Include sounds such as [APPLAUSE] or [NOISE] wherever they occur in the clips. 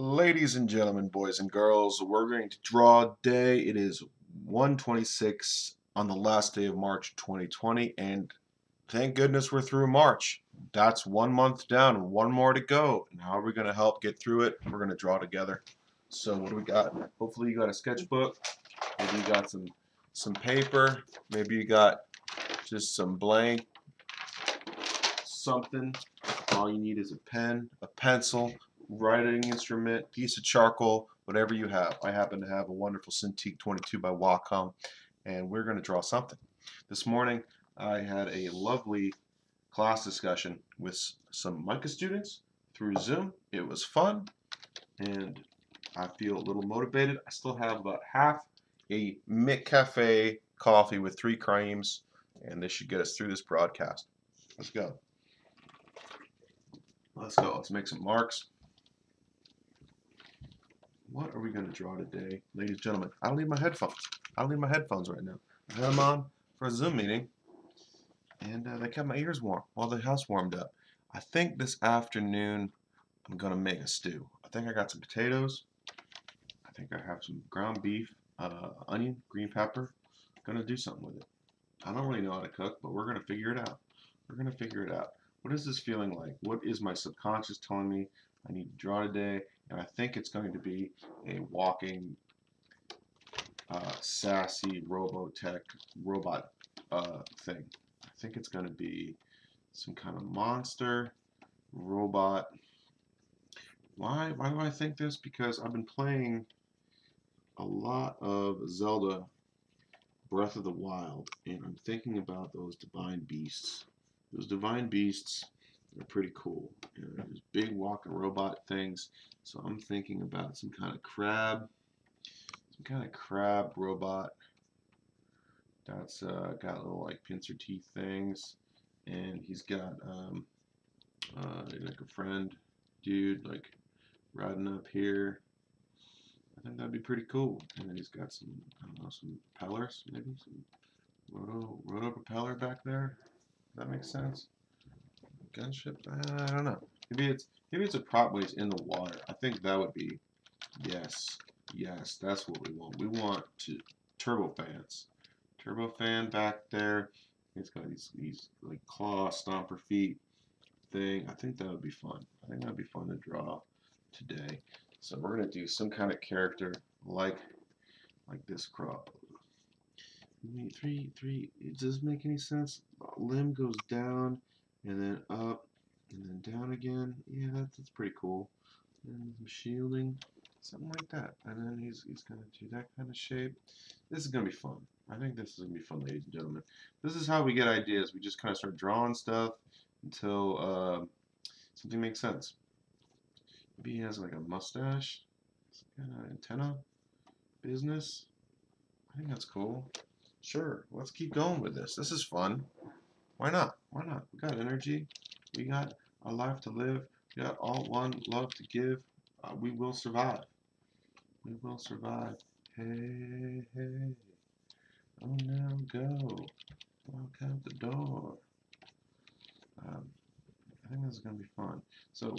Ladies and gentlemen, boys and girls, we're going to draw day. It is 126 on the last day of March 2020, and thank goodness we're through March. That's one month down one more to go. And how are we going to help get through it? We're going to draw together. So what do we got? Hopefully you got a sketchbook. Maybe you got some some paper. Maybe you got just some blank something. All you need is a pen, a pencil, writing instrument, piece of charcoal, whatever you have. I happen to have a wonderful Cintiq 22 by Wacom, and we're going to draw something. This morning, I had a lovely class discussion with some MICA students through Zoom. It was fun, and I feel a little motivated. I still have about half a McCafe coffee with three creams, and this should get us through this broadcast. Let's go. Let's go. Let's make some marks. What are we going to draw today, ladies and gentlemen? I don't need my headphones. I don't need my headphones right now. I had them on for a Zoom meeting, and uh, they kept my ears warm while the house warmed up. I think this afternoon I'm going to make a stew. I think I got some potatoes. I think I have some ground beef, uh, onion, green pepper. Going to do something with it. I don't really know how to cook, but we're going to figure it out. We're going to figure it out. What is this feeling like? What is my subconscious telling me I need to draw today? And I think it's going to be a walking, uh, sassy Robotech robot uh, thing. I think it's going to be some kind of monster, robot. Why, why do I think this? Because I've been playing a lot of Zelda Breath of the Wild, and I'm thinking about those divine beasts. Those divine beasts are pretty cool. You know, there's big walking robot things. So I'm thinking about some kind of crab, some kind of crab robot that's uh, got little like pincer teeth things, and he's got um, uh, like a friend dude like riding up here. I think that'd be pretty cool. And then he's got some, I don't know, some propellers, maybe some roto, roto propeller back there. That makes sense? Gunship? Uh, I don't know. Maybe it's maybe it's a prop where in the water. I think that would be yes, yes. That's what we want. We want to turbo fans. Turbo fan back there. It's got these these like claw stomper feet thing. I think that would be fun. I think that'd be fun to draw today. So we're gonna do some kind of character like like this crop. Three, three. Does this make any sense. Limb goes down and then up and then down again. Yeah, that's, that's pretty cool. And some shielding, something like that. And then he's, he's going to do that kind of shape. This is going to be fun. I think this is going to be fun, ladies and gentlemen. This is how we get ideas. We just kind of start drawing stuff until uh, something makes sense. Maybe he has like a mustache, kind of antenna business. I think that's cool. Sure, let's keep going with this. This is fun. Why not? Why not? We got energy. We got a life to live. We got all one love to give. Uh, we will survive. We will survive. Hey, hey. Oh, now go. Walk out the door. Um, I think this is going to be fun. So,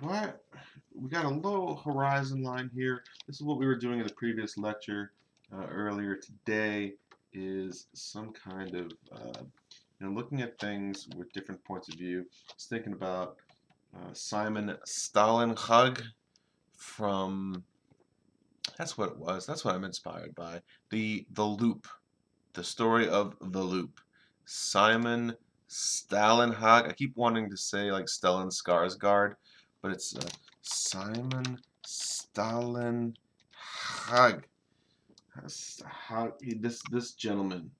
what? We got a low horizon line here. This is what we were doing in the previous lecture uh, earlier today is some kind of uh, you know looking at things with different points of view. Just thinking about uh, Simon Stalenhag from that's what it was. That's what I'm inspired by. The the loop, the story of the loop. Simon Stalenhag. I keep wanting to say like Stellan Skarsgård, but it's uh, Simon Stalenhag how this this gentleman,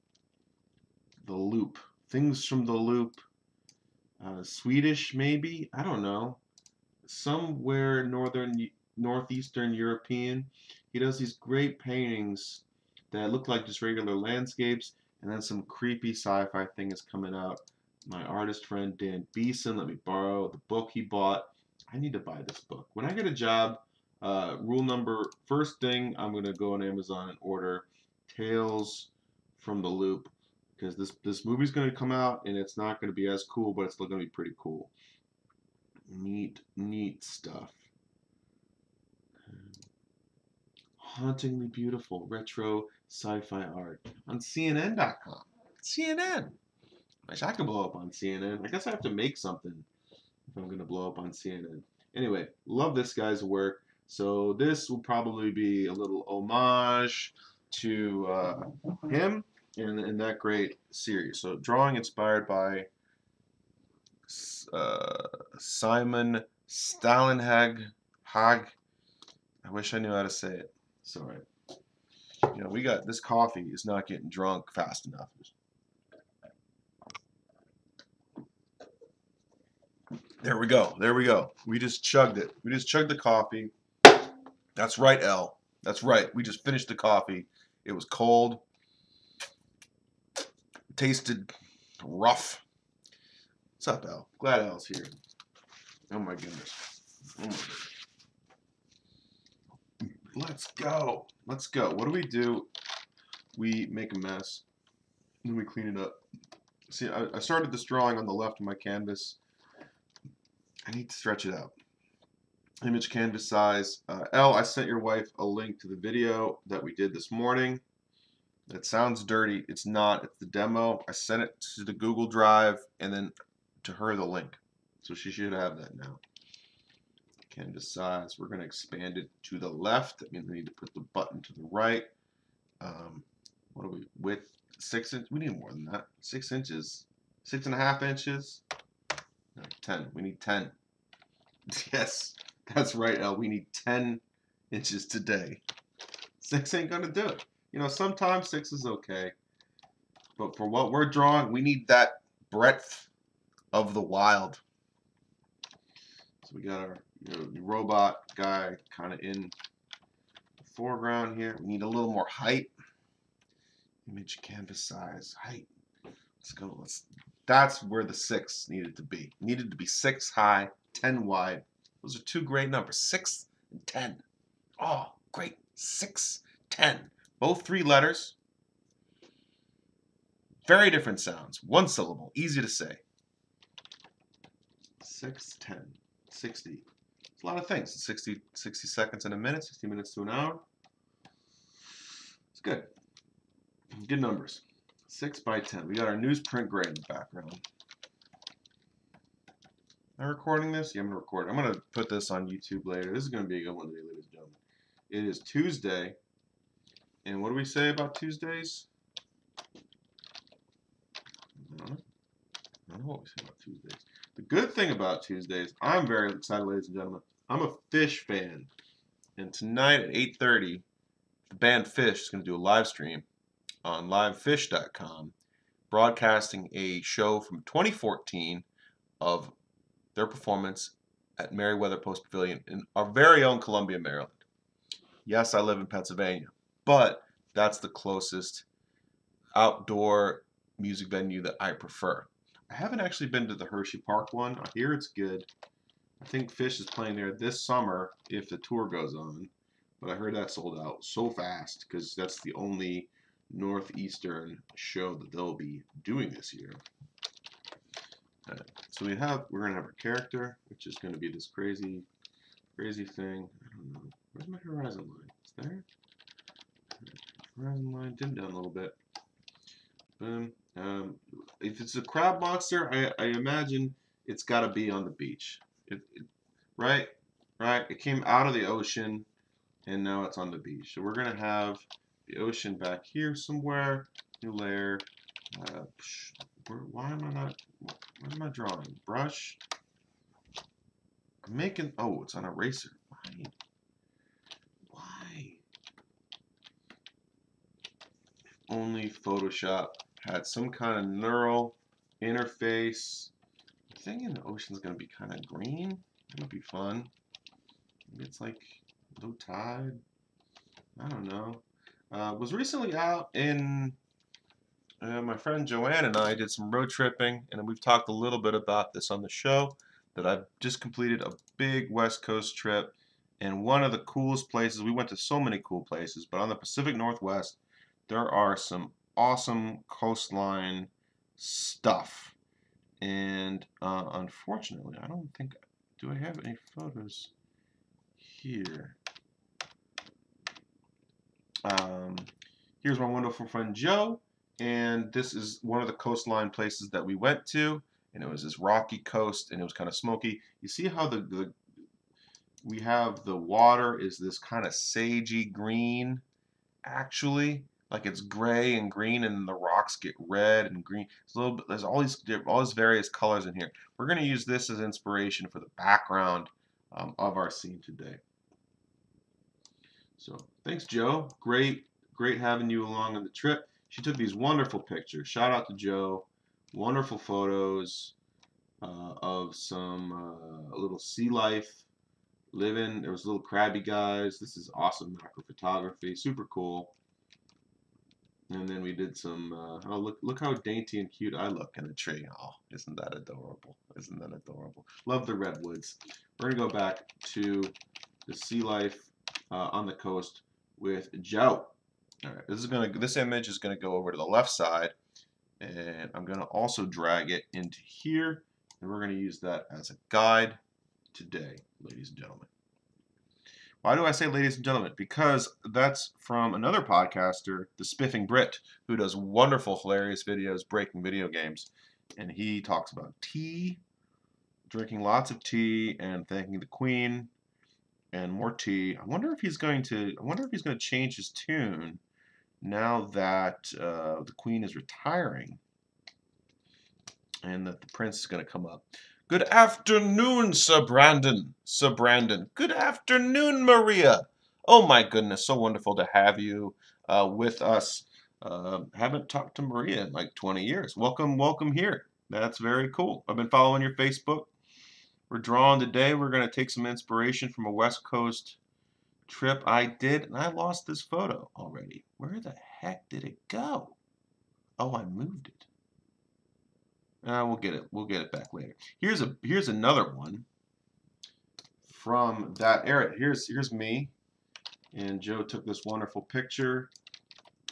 the loop, things from the loop, uh, Swedish maybe I don't know, somewhere northern northeastern European. He does these great paintings that look like just regular landscapes, and then some creepy sci-fi thing is coming out. My artist friend Dan Beeson let me borrow the book he bought. I need to buy this book. When I get a job, uh, rule number, first thing, I'm going to go on Amazon and order Tales from the Loop because this, this movie's going to come out and it's not going to be as cool, but it's still going to be pretty cool. Neat, neat stuff. Hauntingly beautiful retro sci-fi art on CNN.com. CNN. I wish I could blow up on CNN. I guess I have to make something if I'm gonna blow up on CNN. Anyway, love this guy's work. So this will probably be a little homage to uh, him in, in that great series. So drawing inspired by uh, Simon Stalenhag. Hag. I wish I knew how to say it. Sorry. You know, we got this coffee is not getting drunk fast enough. There we go. There we go. We just chugged it. We just chugged the coffee. That's right, L. That's right. We just finished the coffee. It was cold. tasted rough. What's up, L? Glad L's here. Oh my goodness. Oh my goodness. Let's go. Let's go. What do we do? We make a mess. Then we clean it up. See, I, I started this drawing on the left of my canvas. I need to stretch it out. Image canvas size. Uh, L, I sent your wife a link to the video that we did this morning. It sounds dirty. It's not. It's the demo. I sent it to the Google Drive and then to her the link. So she should have that now canvas size. We're going to expand it to the left. That means we need to put the button to the right. Um, what are we, width, six inches? We need more than that. Six inches, six and a half inches. No, 10, we need 10. [LAUGHS] Yes, that's right, El. We need 10 inches today. Six ain't going to do it. You know, sometimes six is okay. But for what we're drawing, we need that breadth of the wild. So we got our you know, robot guy kind of in the foreground here. We need a little more height. Image canvas size, height. Let's go. Let's. That's where the six needed to be. Needed to be six high, ten wide. Those are two great numbers, six and ten. Oh, great. Six, ten. Both three letters. Very different sounds. One syllable. Easy to say. Six, ten, sixty. It's a lot of things. 60, 60 seconds in a minute, 60 minutes to an hour. It's good. Good numbers. 6 by 10. We got our newsprint gray in the background. Am I recording this? Yeah, I'm going to record. I'm going to put this on YouTube later. This is going to be a good one today, ladies and gentlemen. It is Tuesday. And what do we say about Tuesdays? I don't know. I don't know what we say about Tuesdays. The good thing about Tuesdays, I'm very excited, ladies and gentlemen. I'm a Phish fan, and tonight at 8:30, the band Phish is going to do a live stream on livephish.com broadcasting a show from 2014 of their performance at Merriweather Post Pavilion in our very own Columbia, Maryland. Yes, I live in Pennsylvania, but that's the closest outdoor music venue that I prefer. I haven't actually been to the Hershey Park one. I hear it's good. I think Phish is playing there this summer if the tour goes on. But I heard that sold out so fast because that's the only northeastern show that they'll be doing this year. Right. So we have we're gonna have our character, which is gonna be this crazy, crazy thing. I don't know. Where's my horizon line? Is there? Horizon line dimmed down a little bit. Boom. Um, if it's a crab monster, I, I imagine it's got to be on the beach. It, it, right? Right? It came out of the ocean, and now it's on the beach. So we're going to have the ocean back here somewhere. New layer. Uh, where, why am I not... What am I drawing? Brush. I'm making... Oh, it's on eraser. Why? Why? If Only Photoshop had some kind of neural interface. The thing in the ocean is going to be kind of green. That would be fun. Maybe it's like low tide. I don't know. Uh, was recently out in uh, my friend Joanne and I did some road tripping, and we've talked a little bit about this on the show. That I've just completed a big West Coast trip, and one of the coolest places. We went to so many cool places, but on the Pacific Northwest, there are some awesome coastline stuff. And uh, unfortunately, I don't think do I have any photos here? Um, here's my wonderful friend Joe, and this is one of the coastline places that we went to, and it was this rocky coast, and it was kind of smoky. You see how the, the we have the water is this kind of sagey green, actually, like it's gray and green, and the rocks get red and green. It's a little bit, there's all these all these various colors in here. We're going to use this as inspiration for the background um, of our scene today. So thanks, Joe. Great, great having you along on the trip. She took these wonderful pictures. Shout out to Joe. Wonderful photos uh, of some uh, little sea life living. There was little crabby guys. This is awesome macro photography. Super cool. And then we did some, uh, oh, look, look how dainty and cute I look in the tree. Oh, isn't that adorable? Isn't that adorable? Love the redwoods. We're going to go back to the sea life uh, on the coast with Joe. All right, this is going to, this image is going to go over to the left side. And I'm going to also drag it into here. And we're going to use that as a guide today, ladies and gentlemen. Why do I say ladies and gentlemen? Because that's from another podcaster, the Spiffing Brit, who does wonderful, hilarious videos breaking video games. And he talks about tea, drinking lots of tea, and thanking the Queen, and more tea. I wonder if he's going to. I wonder if he's going to change his tune now that uh, the Queen is retiring, and that the Prince is going to come up. Good afternoon, Sir Brandon. Sir Brandon. Good afternoon, Maria. Oh my goodness, so wonderful to have you uh, with us. Uh, haven't talked to Maria in like 20 years. Welcome, welcome here. That's very cool. I've been following your Facebook. We're drawing today. We're going to take some inspiration from a West Coast trip I did, and I lost this photo already. Where the heck did it go? Oh, I moved it. Uh, we'll get it. We'll get it back later. Here's a here's another one from that area. Here's here's me, and Joe took this wonderful picture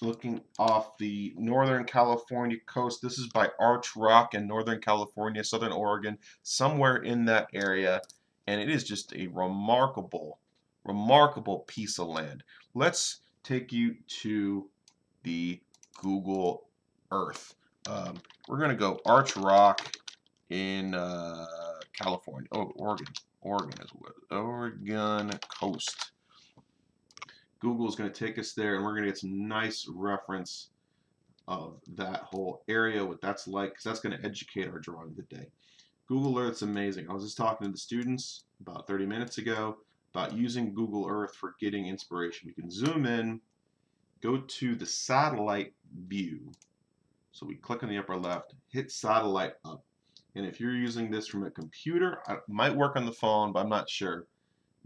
looking off the Northern California coast. This is by Arch Rock in Northern California, Southern Oregon, somewhere in that area, and it is just a remarkable, remarkable piece of land. Let's take you to the Google Earth. Um, we're going to go Arch Rock in uh, California. Oh, Oregon. Oregon is what? Oregon coast. Google is going to take us there, and we're going to get some nice reference of that whole area, what that's like, because that's going to educate our drawing today. Google Earth's amazing. I was just talking to the students about 30 minutes ago about using Google Earth for getting inspiration. We can zoom in, go to the satellite view, so we click on the upper left, hit satellite up. And if you're using this from a computer, it might work on the phone, but I'm not sure.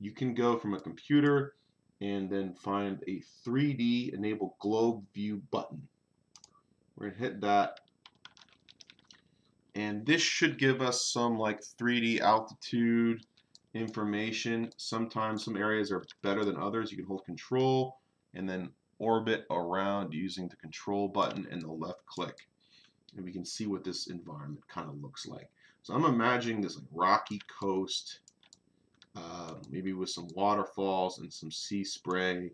You can go from a computer and then find a 3D enable globe view button. We're gonna hit that. And this should give us some like 3D altitude information. Sometimes some areas are better than others. You can hold control and then orbit around using the control button and the left click. And we can see what this environment kind of looks like. So I'm imagining this like rocky coast, uh, maybe with some waterfalls and some sea spray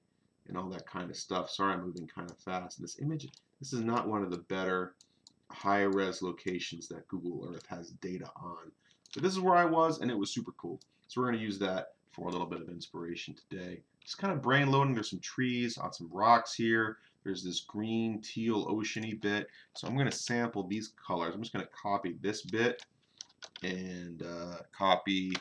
and all that kind of stuff. Sorry, I'm moving kind of fast. This image, this is not one of the better high-res locations that Google Earth has data on. But this is where I was, and it was super cool. So we're going to use that for a little bit of inspiration today just kind of brain loading. There's some trees on some rocks here. There's this green, teal, oceany bit. So I'm going to sample these colors. I'm just going to copy this bit and uh, copy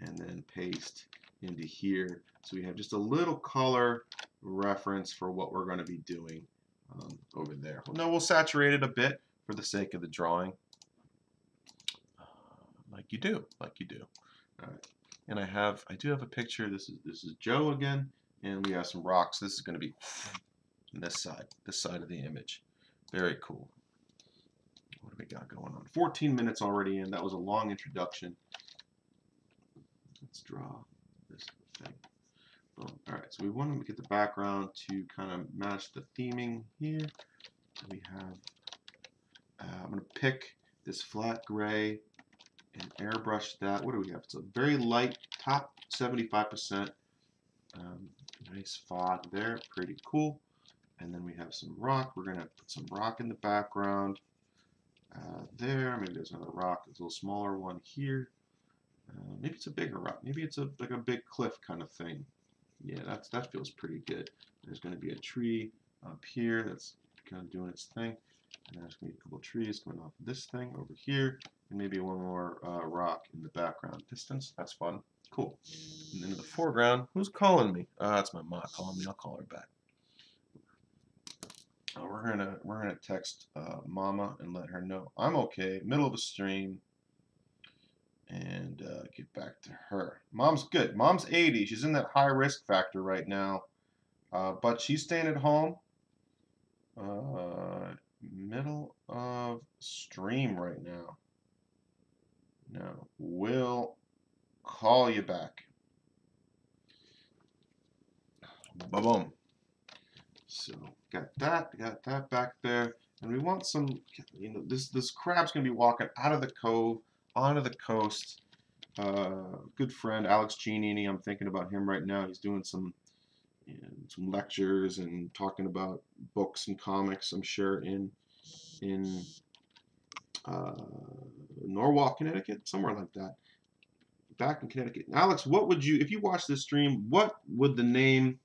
and then paste into here. So we have just a little color reference for what we're going to be doing um, over there. Well, no, we'll saturate it a bit for the sake of the drawing. Like you do, like you do. And I have I do have a picture. This is this is Joe again, and we have some rocks. This is going to be this side, this side of the image. Very cool. What do we got going on? 14 minutes already in. That was a long introduction. Let's draw this thing. Boom. All right, so we want to get the background to kind of match the theming here. We have, uh, I'm going to pick this flat gray and airbrush that. What do we have? It's a very light, top 75%. Um, nice fog there, pretty cool. And then we have some rock. We're going to put some rock in the background uh, there. Maybe there's another rock, a little smaller one here. Uh, maybe it's a bigger rock. Maybe it's a like a big cliff kind of thing. Yeah, that's that feels pretty good. There's going to be a tree up here that's kind of doing its thing. And there's going to be a couple trees coming off this thing over here. And maybe one more uh, rock in the background distance. That's fun. Cool. And then in the foreground, who's calling me? Uh, that's my mom calling me. I'll call her back. Uh, we're gonna we're gonna text uh, Mama and let her know I'm okay. Middle of a stream, and uh, get back to her. Mom's good. Mom's 80. She's in that high risk factor right now, uh, but she's staying at home. Uh, middle of stream right now. No, we'll call you back. Ba boom. So got that, got that back there, and we want some. You know, this this crab's gonna be walking out of the cove onto the coast. Uh, good friend Alex Giannini. I'm thinking about him right now. He's doing some know, some lectures and talking about books and comics. I'm sure in in uh, Norwalk, Connecticut, somewhere like that. Back in Connecticut. Alex, what would you, if you watch this stream, what would the name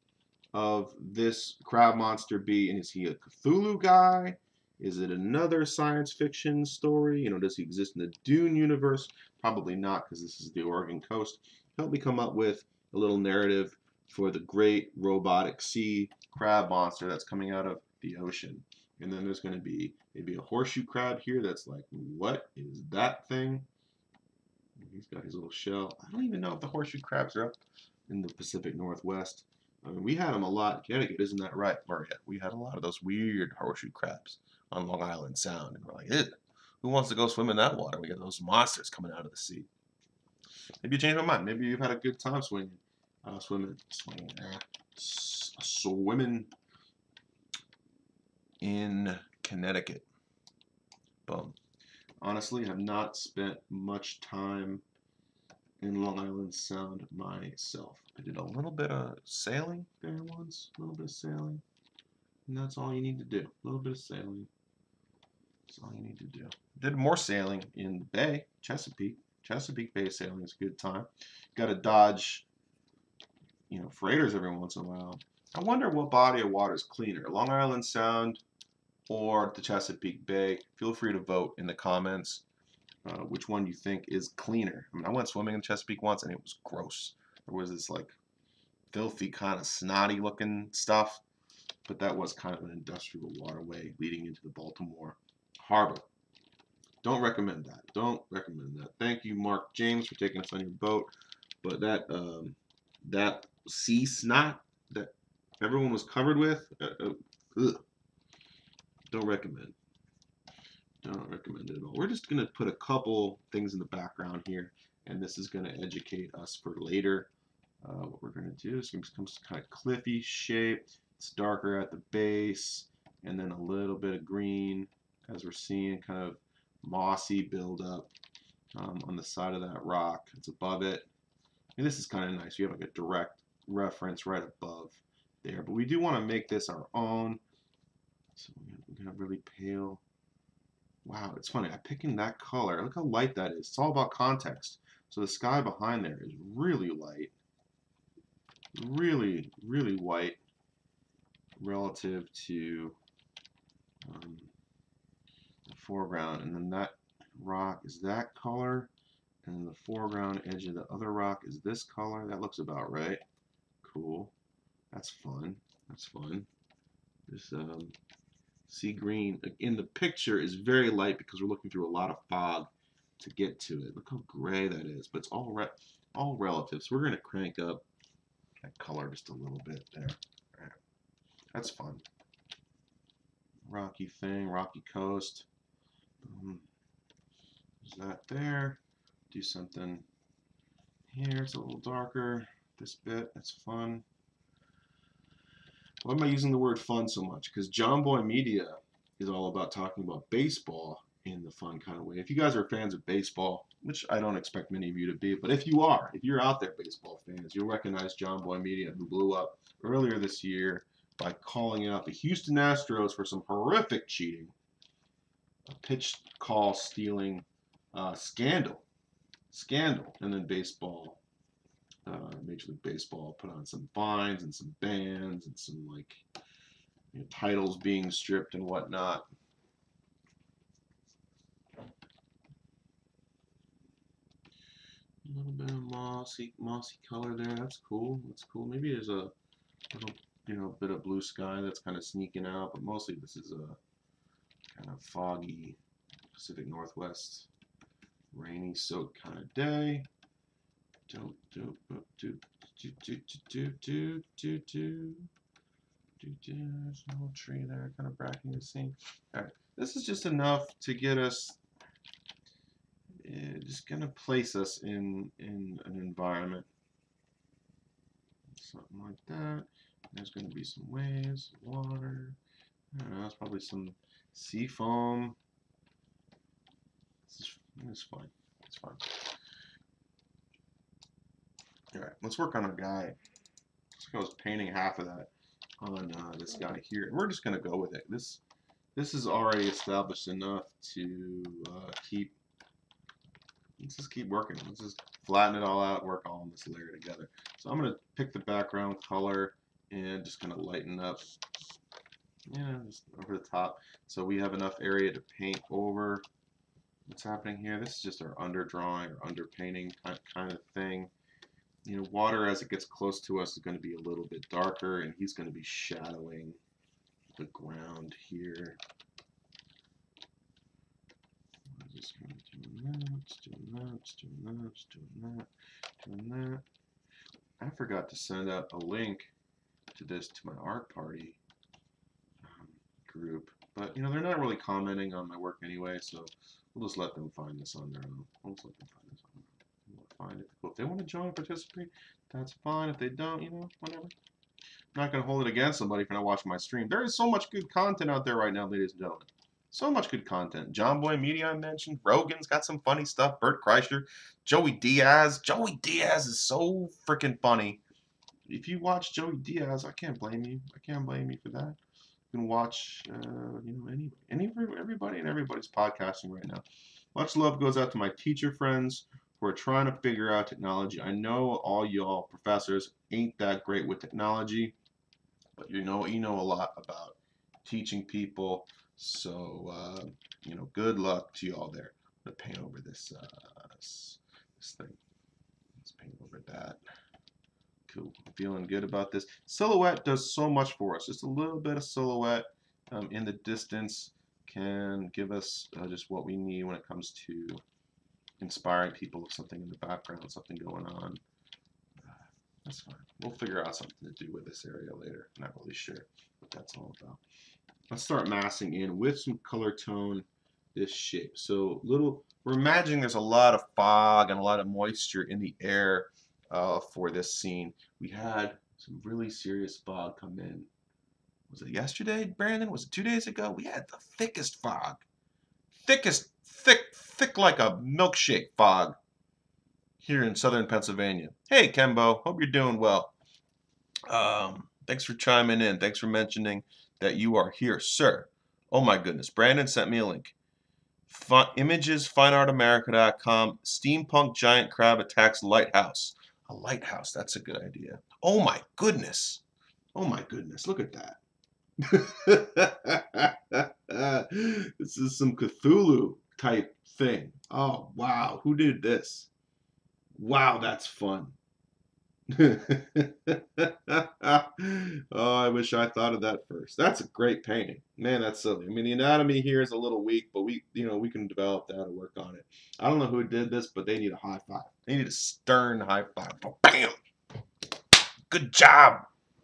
of this crab monster be? And is he a Cthulhu guy? Is it another science fiction story? You know, does he exist in the Dune universe? Probably not, because this is the Oregon coast. Help me come up with a little narrative for the great robotic sea crab monster that's coming out of the ocean. And then there's going to be maybe a horseshoe crab here that's like, what is that thing? He's got his little shell. I don't even know if the horseshoe crabs are up in the Pacific Northwest. I mean, we had them a lot in Connecticut, isn't that right, Maria? We had a lot of those weird horseshoe crabs on Long Island Sound, and we're like, who wants to go swim in that water? We got those monsters coming out of the sea. Maybe you changed my mind. Maybe you've had a good time swinging, uh, swimming, swinging, uh, swimming in Connecticut. Boom. Honestly, have not spent much time in Long Island Sound myself. I did a little bit of sailing there once, a little bit of sailing, and that's all you need to do. A little bit of sailing. That's all you need to do. Did more sailing in the Bay, Chesapeake. Chesapeake Bay sailing is a good time. Got to dodge, you know, freighters every once in a while. I wonder what body of water is cleaner, Long Island Sound or the Chesapeake Bay. Feel free to vote in the comments uh, which one you think is cleaner. I mean, I went swimming in Chesapeake once and it was gross. There was this like filthy kind of snotty looking stuff, but that was kind of an industrial waterway leading into the Baltimore Harbor. Don't recommend that. Don't recommend that. Thank you, Mark James, for taking us on your boat. But that um, that sea snot that everyone was covered with, uh, uh, don't recommend. Don't recommend it at all. We're just going to put a couple things in the background here, and this is going to educate us for later. Uh, what we're going to do is it becomes kind of cliffy shape. It's darker at the base, and then a little bit of green as we're seeing kind of mossy buildup um, on the side of that rock. It's above it. And this is kind of nice. We have like a direct reference right above there. But we do want to make this our own. So we're going to really pale. Wow, it's funny. I'm picking that color. Look how light that is. It's all about context. So the sky behind there is really light. Really, really white relative to um, the foreground. And then that rock is that color. And the foreground edge of the other rock is this color. That looks about right. Cool. That's fun. That's fun. This um, sea green in the picture is very light because we're looking through a lot of fog to get to it. Look how gray that is, but it's all re all relative. So we're going to crank up that color just a little bit there. That's fun. Rocky thing, rocky coast. Um, is that there? Do something here. It's a little darker. This bit, that's fun. Why am I using the word fun so much? Because Jomboy Media is all about talking about baseball, in the fun kind of way. If you guys are fans of baseball, which I don't expect many of you to be, but if you are, if you're out there baseball fans, you'll recognize Jomboy Media, who blew up earlier this year by calling out the Houston Astros for some horrific cheating, a pitch call stealing uh, scandal, scandal, and then baseball, uh, Major League Baseball put on some fines and some bans and some like you know, titles being stripped and whatnot. A little bit of mossy, mossy color there. That's cool. That's cool. Maybe there's a little, you know, bit of blue sky that's kind of sneaking out, but mostly this is a kind of foggy Pacific Northwest, rainy, soaked kind of day. Do do do do do do do do do do. There's a little tree there, kind of bracketing the scene. All right, this is just enough to get us uh, just gonna place us in in an environment something like that there's gonna be some waves water I don't know it's probably some sea foam this is, this is fine it's fine all right let's work on our guy I was painting half of that on uh, this guy here and we're just gonna go with it this this is already established enough to uh, keep let's just keep working. Let's just flatten it all out, work all in this layer together. So I'm going to pick the background color and just kind of lighten up, yeah, just over the top. So we have enough area to paint over what's happening here. This is just our underdrawing or underpainting kind of thing. You know, water as it gets close to us is going to be a little bit darker, and he's going to be shadowing the ground here. just kind of doing that, doing that, doing that, doing that, doing that. I forgot to send out a link to this to my art party um, group, but you know they're not really commenting on my work anyway, so we'll just let them find this on their own. We'll just let them find this on their own. We'll find it. If they want to join, and participate, that's fine. If they don't, you know, whatever. I'm not going to hold it against somebody for not watching my stream. There is so much good content out there right now, ladies and gentlemen. So much good content. Jomboy Media I mentioned. Rogan's got some funny stuff. Bert Kreischer. Joey Diaz. Joey Diaz is so freaking funny. If you watch Joey Diaz, I can't blame you. I can't blame you for that. You can watch, uh, you know, any, any, everybody and everybody's podcasting right now. Much love goes out to my teacher friends who are trying to figure out technology. I know all y'all professors ain't that great with technology, but you know you know a lot about teaching people so, uh, you know, good luck to you all there. I'm to paint over this, uh, this, this thing. Let's paint over that. Cool. Feeling good about this. Silhouette does so much for us. Just a little bit of silhouette um, in the distance can give us uh, just what we need when it comes to inspiring people with something in the background, something going on. That's fine. We'll figure out something to do with this area later. I'm not really sure what that's all about let's start massing in with some color tone this shape. So little, we're imagining there's a lot of fog and a lot of moisture in the air uh, for this scene. We had some really serious fog come in. Was it yesterday, Brandon? Was it two days ago? We had the thickest fog. Thickest, thick, like a milkshake fog here in southern Pennsylvania. Hey, Kembo. Hope you're doing well. Um, thanks for chiming in. Thanks for mentioning that you are here, sir. Oh my goodness. Brandon sent me a link. F images, fineartamerica.com, steampunk giant crab attacks lighthouse. A lighthouse, that's a good idea. Oh my goodness. Oh my goodness, look at that. [LAUGHS] this is some Cthulhu type thing. Oh, wow. Who did this? Wow, that's fun. [LAUGHS] oh, I wish I thought of that first. That's a great painting. Man, that's silly. I mean, the anatomy here is a little weak, but we, you know, we can develop that and work on it. I don't know who did this, but they need a high five. They need a stern high five. Bam! Good job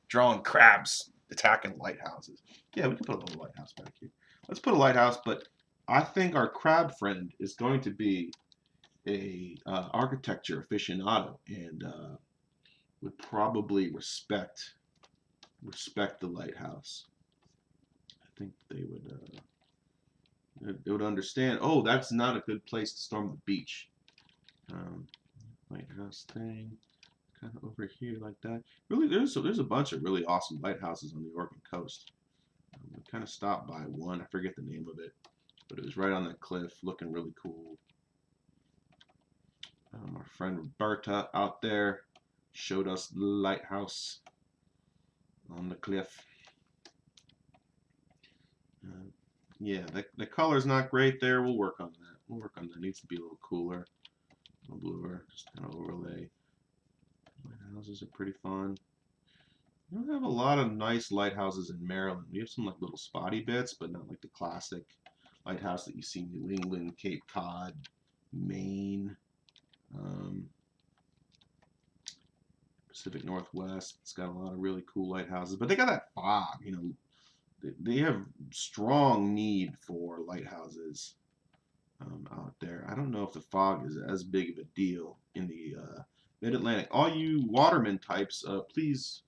drawing crabs attacking lighthouses. Yeah, we can put a little lighthouse back here. Let's put a lighthouse, but I think our crab friend is going to be a uh, architecture aficionado, and uh, would probably respect respect the lighthouse. I think they would uh, it would understand. Oh, that's not a good place to storm the beach. Um, lighthouse thing, kind of over here like that. Really, there's a, there's a bunch of really awesome lighthouses on the Oregon coast. Um, we kind of stopped by one. I forget the name of it, but it was right on that cliff, looking really cool. Um, our friend Roberta out there showed us the lighthouse on the cliff. Uh, yeah, the, the color's not great there. We'll work on that. We'll work on that. It needs to be a little cooler, a little bluer, just kind of overlay. Lighthouses are pretty fun. We don't have a lot of nice lighthouses in Maryland. We have some like little spotty bits, but not like the classic lighthouse that you see in New England, Cape Cod, Maine, um, Pacific Northwest. It's got a lot of really cool lighthouses, but they got that fog, you know, they have strong need for lighthouses um, out there. I don't know if the fog is as big of a deal in the uh, Mid-Atlantic. All you waterman types, uh, please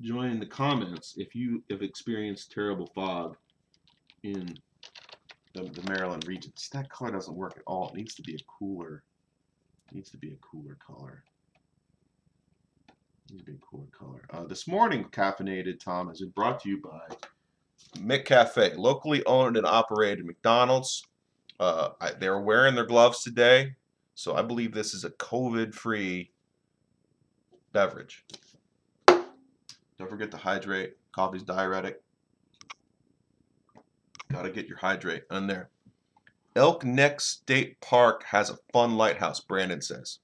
join in the comments if you have experienced terrible fog in the, the Maryland regions. That color doesn't work at all. It needs to be a cooler. needs to be a cooler color. Needs to be a cooler color. Uh, this morning, caffeinated Tom has been brought to you by McCafe, locally owned and operated McDonald's. Uh, I, they're wearing their gloves today, so I believe this is a COVID-free beverage. Don't forget to hydrate. Coffee's diuretic. Gotta get your hydrate on there. Elk Neck State Park has a fun lighthouse, Brandon says.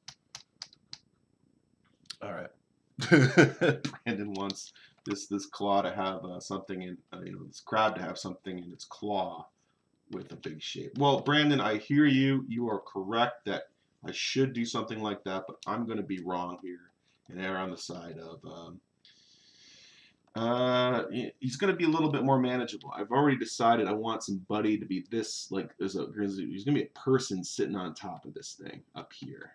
All right. [LAUGHS] Brandon wants this this claw to have uh, something in uh, you know this crab to have something in its claw with a big shape. Well, Brandon, I hear you. You are correct that I should do something like that, but I'm going to be wrong here and err on the side of. Um, uh, he's going to be a little bit more manageable. I've already decided I want somebody to be this like there's a there's going to be a person sitting on top of this thing up here.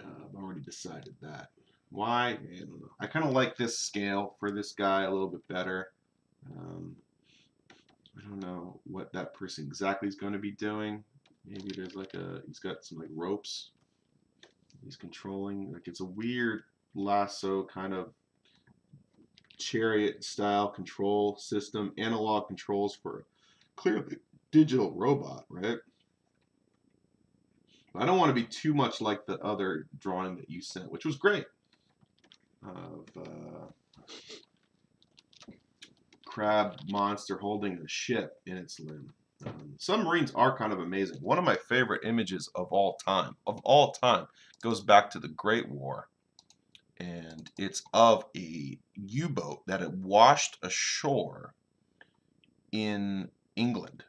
Uh, I've already decided that. Why? I don't know. I kind of like this scale for this guy a little bit better. Um, I don't know what that person exactly is going to be doing. Maybe there's like a, he's got some like ropes he's controlling. Like it's a weird lasso kind of chariot style control system, analog controls for clearly digital robot, right? But I don't want to be too much like the other drawing that you sent, which was great of uh, crab monster holding a ship in its limb. Um, submarines are kind of amazing. One of my favorite images of all time, of all time, goes back to the Great War. And it's of a U-boat that had washed ashore in England.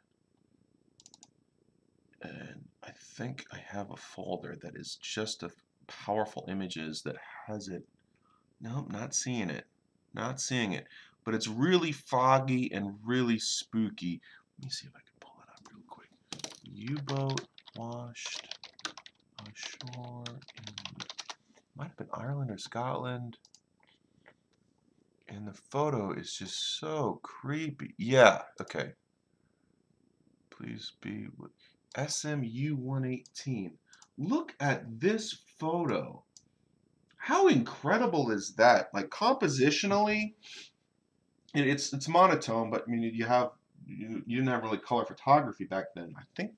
And I think I have a folder that is just of powerful images that has it Nope, not seeing it. Not seeing it. But it's really foggy and really spooky. Let me see if I can pull it up real quick. U-boat washed ashore might have been Ireland or Scotland. And the photo is just so creepy. Yeah, okay. Please be with SM U-118. Look at this photo. How incredible is that? Like compositionally, it's it's monotone, but I mean you have you, you didn't have really color photography back then. I think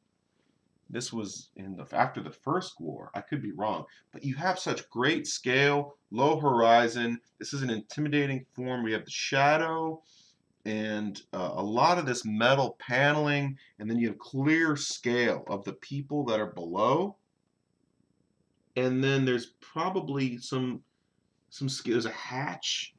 this was in the after the first war. I could be wrong, but you have such great scale, low horizon. This is an intimidating form. We have the shadow and uh, a lot of this metal paneling, and then you have clear scale of the people that are below and then there's probably some some there's a hatch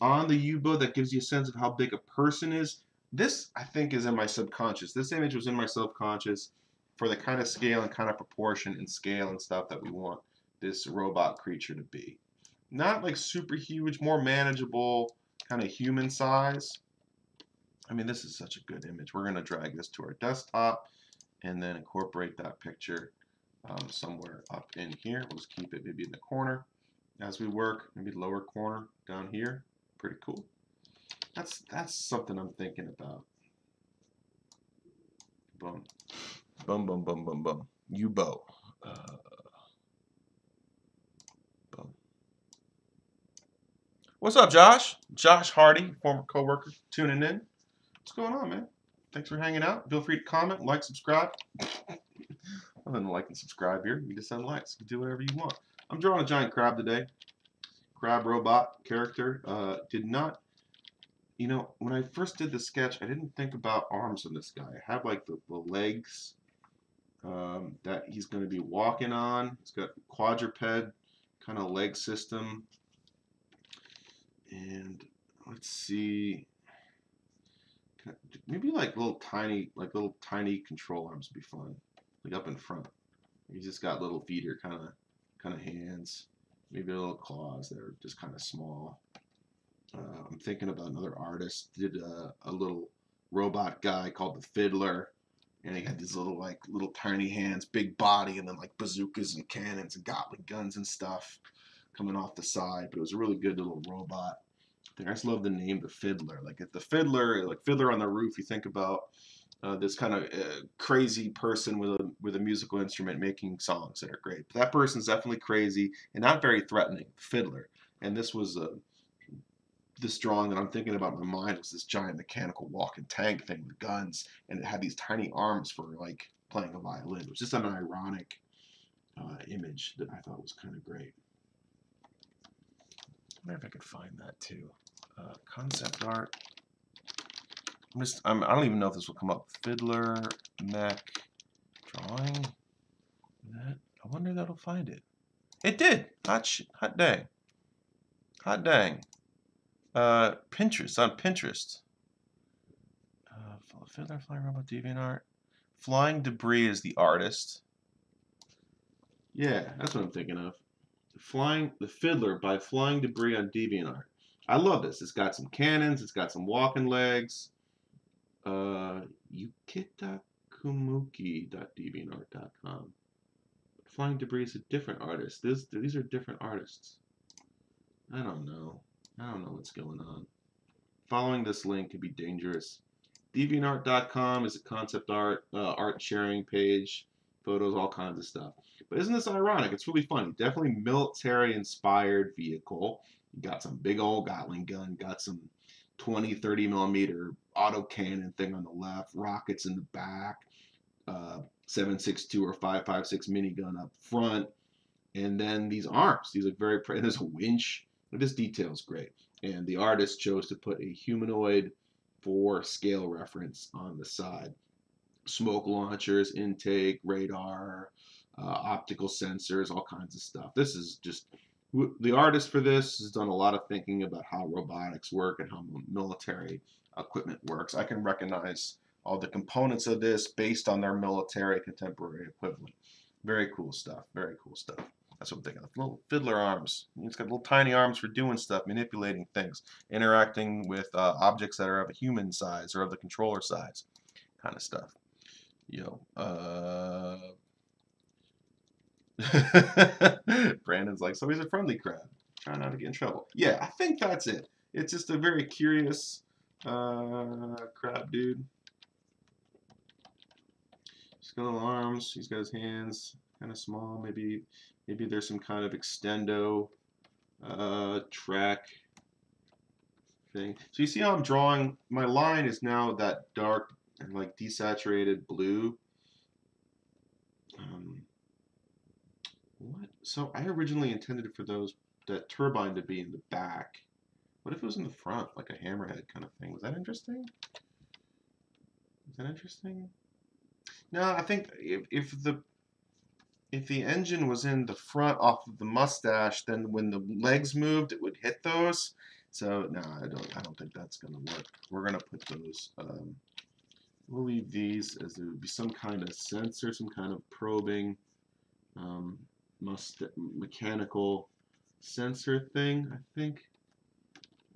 on the U-boat that gives you a sense of how big a person is. This I think is in my subconscious. This image was in my subconscious for the kind of scale and kind of proportion and scale and stuff that we want this robot creature to be. Not like super huge, more manageable, kind of human size. I mean, this is such a good image. We're going to drag this to our desktop and then incorporate that picture um, somewhere up in here. We'll just keep it maybe in the corner as we work, maybe lower corner down here. Pretty cool. That's that's something I'm thinking about. Boom. Boom, boom, boom, boom, boom. U-bow. Uh, boom. What's up, Josh? Josh Hardy, former coworker, tuning in. What's going on, man? Thanks for hanging out. Feel free to comment, like, subscribe. Other than like and subscribe here, you just send likes. You do whatever you want. I'm drawing a giant crab today. Crab robot character. Uh, did not, you know, when I first did the sketch, I didn't think about arms on this guy. I have like the, the legs um, that he's going to be walking on. He's got quadruped kind of leg system. And let's see. Maybe like little tiny, like little tiny control arms would be fun like up in front. He's just got little feet here, kind of, kind of hands, maybe little claws that are just kind of small. Uh, I'm thinking about another artist did a, a, little robot guy called the Fiddler, and he had these little like little tiny hands, big body, and then like bazookas and cannons and Gatling guns and stuff coming off the side. But it was a really good little robot. I just love the name, the Fiddler. Like if the Fiddler, like Fiddler on the Roof, you think about uh, this kind of uh, crazy person with a with a musical instrument making songs that are great. But that person's definitely crazy and not very threatening. Fiddler, and this was a this drawing that I'm thinking about in my mind was this giant mechanical walking tank thing with guns, and it had these tiny arms for like playing a violin. It was just an ironic uh, image that I thought was kind of great. I wonder if I could find that too. Uh, concept art. I'm just, I'm, I don't even know if this will come up. Fiddler, mech, drawing. That, I wonder if that'll find it. It did. Hot, hot dang. Hot dang. Uh, Pinterest, on Pinterest. Uh, Fiddler, Flying Robot, DeviantArt. Flying Debris is the artist. Yeah, that's what I'm thinking of. Flying the Fiddler by Flying Debris on DeviantArt. I love this. It's got some cannons. It's got some walking legs uh, yukitakumukii.deviantart.com. Flying Debris is a different artist. This, these are different artists. I don't know. I don't know what's going on. Following this link could be dangerous. DeviantArt.com is a concept art, uh, art sharing page, photos, all kinds of stuff. But isn't this ironic? It's really funny. Definitely military inspired vehicle. You got some big old Gatling gun, got some 20, 30 millimeter auto cannon thing on the left, rockets in the back, uh, 7.62 or 5.56 minigun up front, and then these arms. These look very pretty. There's a winch. This detail is great. And the artist chose to put a humanoid for scale reference on the side. Smoke launchers, intake, radar, uh, optical sensors, all kinds of stuff. This is just the artist for this has done a lot of thinking about how robotics work and how military equipment works. I can recognize all the components of this based on their military contemporary equivalent. Very cool stuff. Very cool stuff. That's what I'm thinking. Little fiddler arms. It's got little tiny arms for doing stuff, manipulating things, interacting with uh, objects that are of a human size or of the controller size, kind of stuff. Yo, uh, [LAUGHS] Brandon's like, so he's a friendly crab. Trying not to get in trouble. Yeah, I think that's it. It's just a very curious uh, crab dude. He's got little arms. He's got his hands kind of small. Maybe maybe there's some kind of extendo uh, track thing. So you see how I'm drawing? My line is now that dark and like desaturated blue. Um, what? So I originally intended for those that turbine to be in the back. What if it was in the front, like a hammerhead kind of thing? Was that interesting? Is that interesting? No, I think if, if the if the engine was in the front off of the mustache, then when the legs moved, it would hit those. So no, I don't. I don't think that's gonna work. We're gonna put those. Um, we'll leave these as there would be some kind of sensor, some kind of probing. Um, must mechanical sensor thing, I think.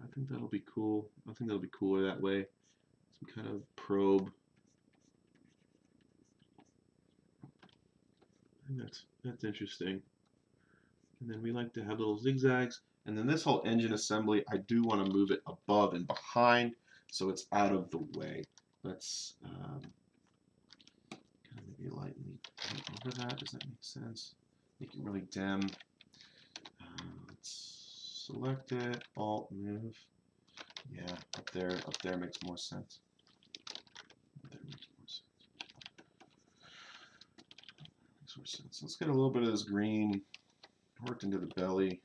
I think that'll be cool. I think that'll be cooler that way. Some kind of probe. That's that's interesting. And then we like to have little zigzags. And then this whole engine assembly, I do want to move it above and behind so it's out of the way. Let's um, kind of Maybe lightly over that. Does that make sense? Make it really dim. Uh, let's select it. Alt move. Yeah, up there. Up there makes more sense. There sense. Let's get a little bit of this green worked into the belly.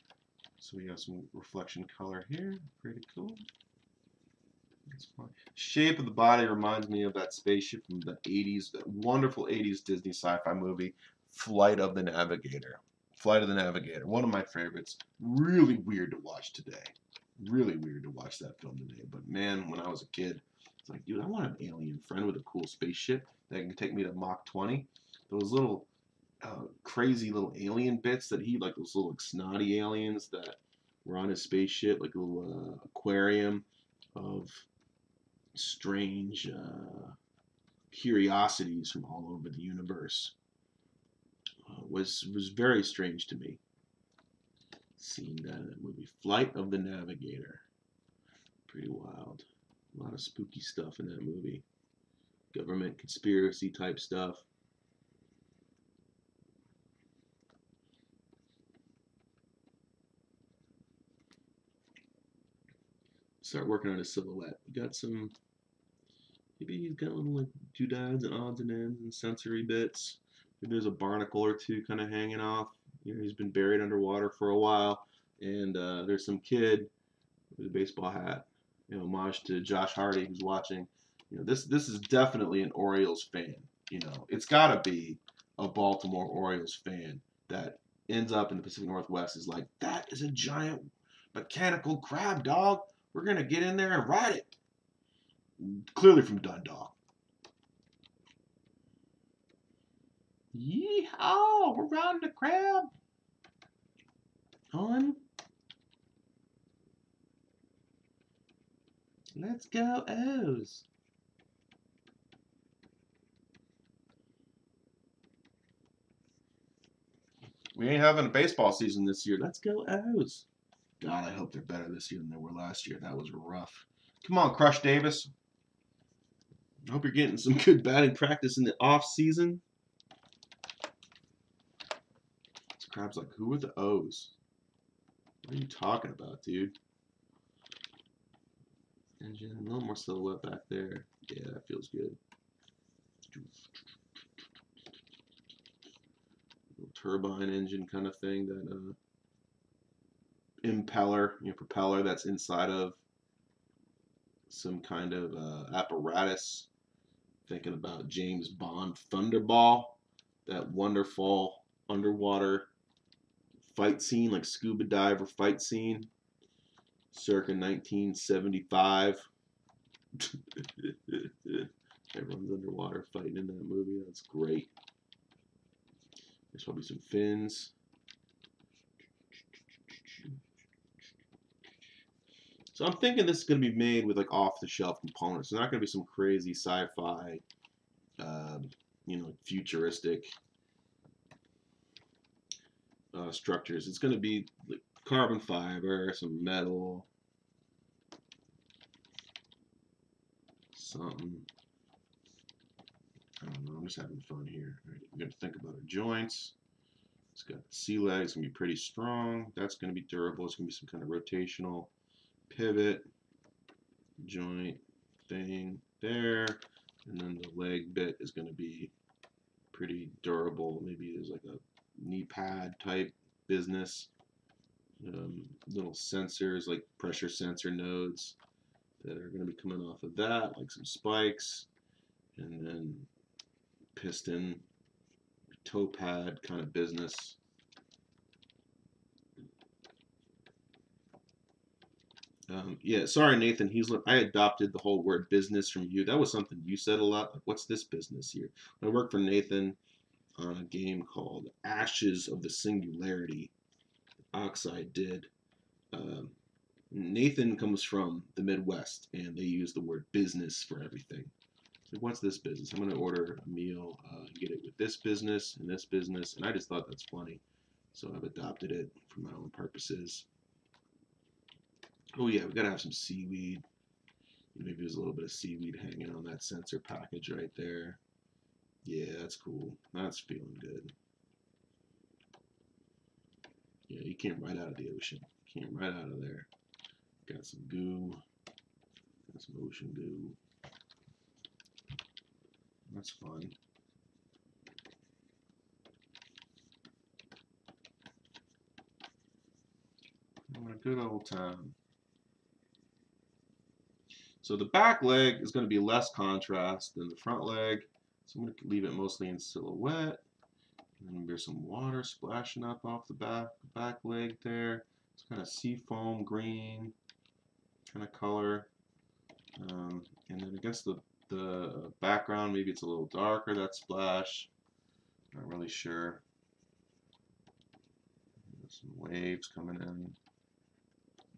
So we have some reflection color here. Pretty cool. Shape of the body reminds me of that spaceship from the 80s, that wonderful 80s Disney sci-fi movie, Flight of the Navigator. Flight of the Navigator, one of my favorites. Really weird to watch today. Really weird to watch that film today. But man, when I was a kid, it's like, dude, I want an alien friend with a cool spaceship that can take me to Mach 20. Those little uh, crazy little alien bits that he, like those little like, snotty aliens that were on his spaceship, like a little uh, aquarium of strange uh, curiosities from all over the universe uh, was was very strange to me. Seeing that in that movie, Flight of the Navigator, pretty wild. A lot of spooky stuff in that movie. Government conspiracy type stuff. Start working on a silhouette. We got some Maybe he's got a little like doodads and odds and ends and sensory bits. Maybe there's a barnacle or two kind of hanging off. You know, he's been buried underwater for a while, and uh, there's some kid with a baseball hat. You know, homage to Josh Hardy who's watching. You know, this this is definitely an Orioles fan. You know, it's got to be a Baltimore Orioles fan that ends up in the Pacific Northwest is like, that is a giant mechanical crab, dog. We're gonna get in there and ride it clearly from Dundalk. Yeehaw! We're riding the crab. On. Let's go O's. We ain't having a baseball season this year. Let's go O's. God, I hope they're better this year than they were last year. That was rough. Come on, Crush Davis. I hope you're getting some [LAUGHS] good batting practice in the off season. This crab's like, who are the O's? What are you talking about, dude? Engine, a little more silhouette back there. Yeah, that feels good. Little turbine engine kind of thing that uh, impeller, you know, propeller that's inside of some kind of uh, apparatus thinking about James Bond Thunderball, that wonderful underwater fight scene, like scuba diver fight scene, circa 1975. [LAUGHS] Everyone's underwater fighting in that movie. That's great. There's probably some fins. So I'm thinking this is going to be made with like off-the-shelf components. It's not going to be some crazy sci-fi, uh, you know, futuristic uh, structures. It's going to be like carbon fiber, some metal, something. I don't know. I'm just having fun here. Right, we're going to think about our joints. It's got sea legs. It's going to be pretty strong. That's going to be durable. It's going to be some kind of rotational pivot joint thing there and then the leg bit is going to be pretty durable. Maybe there's like a knee pad type business. Um, little sensors like pressure sensor nodes that are going to be coming off of that like some spikes and then piston toe pad kind of business Um, yeah, sorry, Nathan. He's I adopted the whole word business from you. That was something you said a lot. Like, what's this business here? I worked for Nathan on a game called Ashes of the Singularity. Oxide did. Um, Nathan comes from the Midwest, and they use the word business for everything. So what's this business? I'm going to order a meal, uh, get it with this business and this business, and I just thought that's funny. So I've adopted it for my own purposes. Oh yeah, we gotta have some seaweed. Maybe there's a little bit of seaweed hanging on that sensor package right there. Yeah, that's cool. That's feeling good. Yeah, you came right out of the ocean. Came right out of there. Got some goo. Got some ocean goo. That's fun. Having a good old time. So the back leg is going to be less contrast than the front leg. So I'm going to leave it mostly in silhouette. And then there's some water splashing up off the back, back leg there. It's kind of sea foam green kind of color. Um, and then against the, the background, maybe it's a little darker, that splash. Not really sure. There's some waves coming in.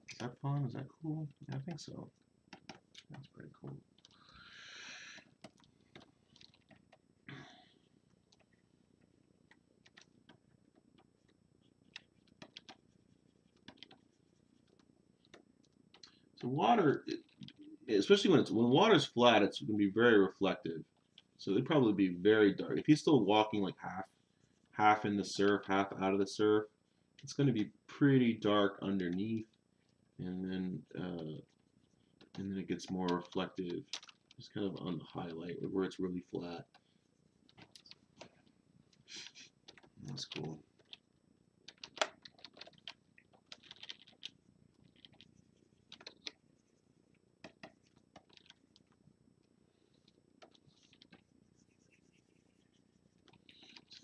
Is that fun? Is that cool? Yeah, I think so. That's pretty cool. So water, especially when it's when water's flat, it's going to be very reflective. So it'd probably be very dark. If he's still walking like half, half in the surf, half out of the surf, it's going to be pretty dark underneath, and then uh, and then it gets more reflective, just kind of on the highlight where it's really flat. That's cool.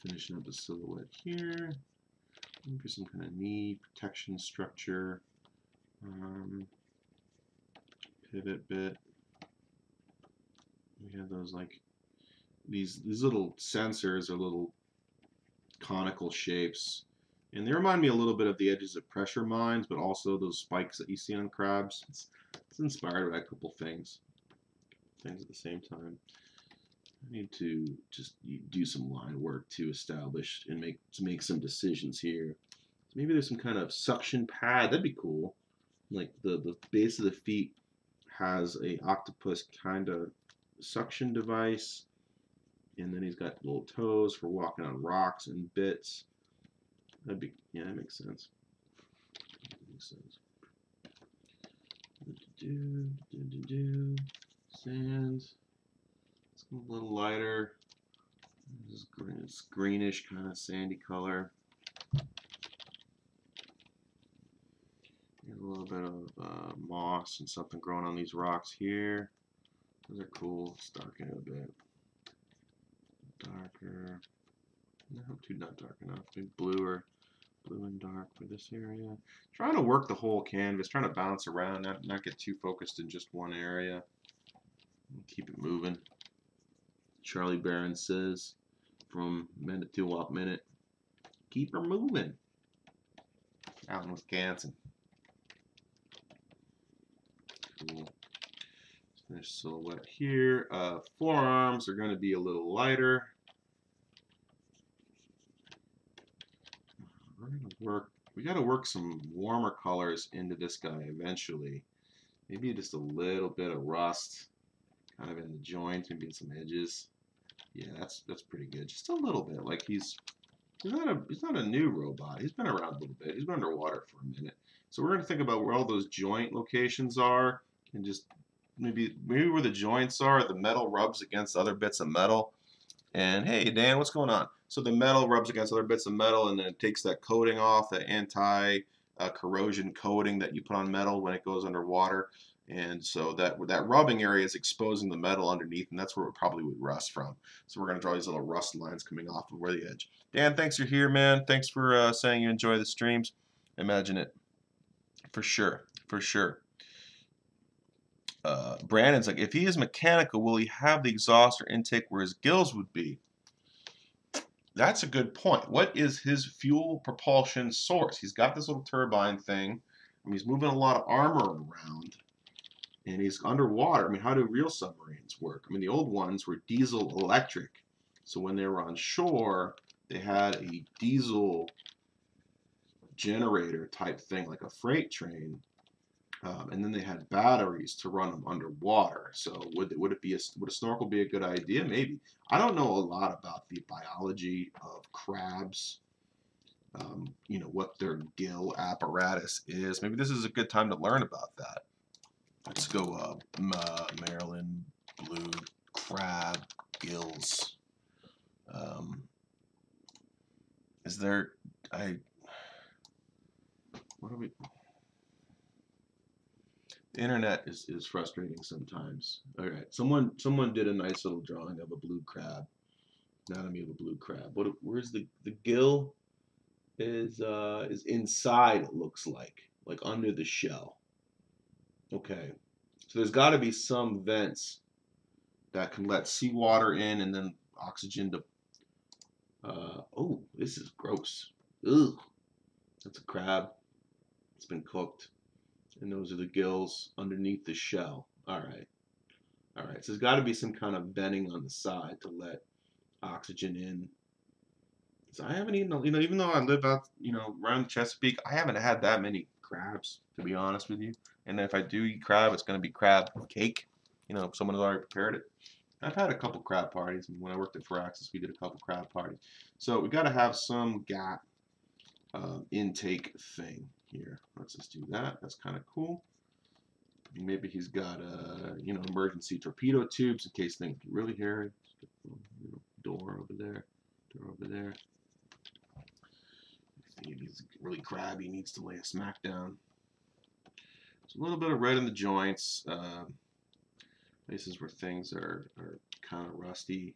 finishing up the silhouette here. For some kind of knee protection structure. Um, pivot bit. We have those like these these little sensors are little conical shapes. And they remind me a little bit of the edges of pressure mines, but also those spikes that you see on crabs. It's, it's inspired by a couple things, things at the same time. I need to just do some line work to establish and make to make some decisions here. Maybe there's some kind of suction pad. That'd be cool. Like the the base of the feet has a octopus kind of suction device, and then he's got little toes for walking on rocks and bits. That'd be yeah, that makes sense. That makes sense. Do do do do sands a little lighter. It's greenish kind of sandy color. A little bit of uh, moss and something growing on these rocks here. Those are cool. Let's darken it a bit. Darker. No, too not dark enough. Maybe bluer. Blue and dark for this area. Trying to work the whole canvas. Trying to bounce around. Not, not get too focused in just one area. Keep it moving. Charlie Barron says from Minute to Walk Minute. Keep her moving. In Wisconsin. Cool. Finish silhouette here. Uh, forearms are going to be a little lighter. We're going to work, we got to work some warmer colors into this guy eventually. Maybe just a little bit of rust kind of in the joints, maybe in some edges. Yeah, that's that's pretty good. Just a little bit. Like he's he's not a he's not a new robot. He's been around a little bit. He's been underwater for a minute. So we're gonna think about where all those joint locations are and just maybe maybe where the joints are, the metal rubs against other bits of metal. And hey Dan, what's going on? So the metal rubs against other bits of metal and then it takes that coating off, that anti uh, corrosion coating that you put on metal when it goes underwater. And so that that rubbing area is exposing the metal underneath, and that's where it probably would rust from. So we're going to draw these little rust lines coming off of where the edge. Dan, thanks for here, man. Thanks for uh, saying you enjoy the streams. Imagine it. For sure. For sure. Uh, Brandon's like, if he is mechanical, will he have the exhaust or intake where his gills would be? That's a good point. What is his fuel propulsion source? He's got this little turbine thing. I mean, he's moving a lot of armor around and he's underwater. I mean, how do real submarines work? I mean, the old ones were diesel electric. So when they were on shore, they had a diesel generator type thing, like a freight train. Um, and then they had batteries to run them underwater. So would would it be a would a snorkel be a good idea? Maybe. I don't know a lot about the biology of crabs. Um, you know what their gill apparatus is. Maybe this is a good time to learn about that. Let's go uh, Maryland blue crab gills. Um, is there I what are we internet is, is frustrating sometimes. All right, someone someone did a nice little drawing of a blue crab, anatomy of a blue crab. What where's the the gill? Is uh is inside. It looks like like under the shell. Okay, so there's got to be some vents that can let seawater in and then oxygen to. Uh, oh, this is gross. Ugh, that's a crab. It's been cooked and those are the gills underneath the shell. All right. All right, so there's got to be some kind of bending on the side to let oxygen in. So I haven't eaten, you know, even though I live out, you know, around the Chesapeake, I haven't had that many crabs, to be honest with you. And if I do eat crab, it's going to be crab cake. You know, someone has already prepared it. I've had a couple crab parties. When I worked at Firaxis, we did a couple crab parties. So we got to have some gap uh, intake thing here. Let's just do that. That's kind of cool. Maybe he's got a you know emergency torpedo tubes in case things get really hairy. door over there, door over there. He's really crabby, needs to lay a smackdown. It's a little bit of red in the joints. Uh, places where things are, are kind of rusty.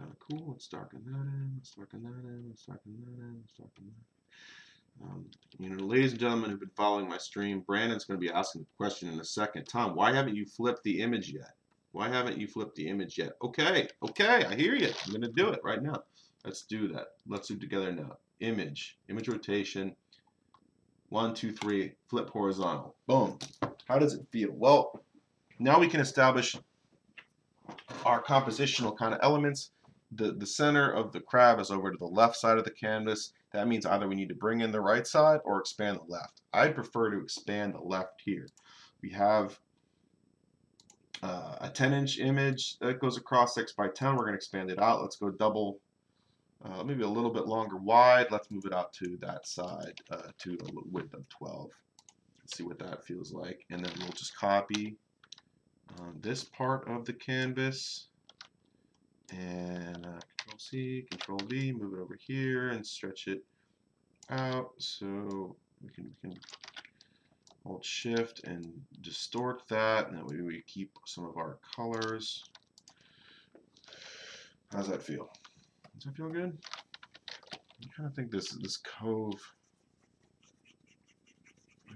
Kind of cool. Let's darken that in. Let's darken that in. Let's darken that in. Let's darken that. Um, you know, ladies and gentlemen who've been following my stream, Brandon's going to be asking the question in a second. Tom, why haven't you flipped the image yet? Why haven't you flipped the image yet? Okay, okay, I hear you. I'm going to do it right now. Let's do that. Let's do it together now. Image, image rotation. One, two, three, flip horizontal. Boom. How does it feel? Well, now we can establish our compositional kind of elements. The, the center of the crab is over to the left side of the canvas that means either we need to bring in the right side or expand the left. I prefer to expand the left here. We have uh, a 10 inch image that goes across 6 by 10. We're going to expand it out. Let's go double, uh, maybe a little bit longer wide. Let's move it out to that side uh, to a width of 12. Let's see what that feels like. And then we'll just copy um, this part of the canvas and uh, Control C, Control V, move it over here and stretch it out so we can, we can hold shift and distort that and that way we keep some of our colors. How's that feel? Does that feel good? I kind of think this this cove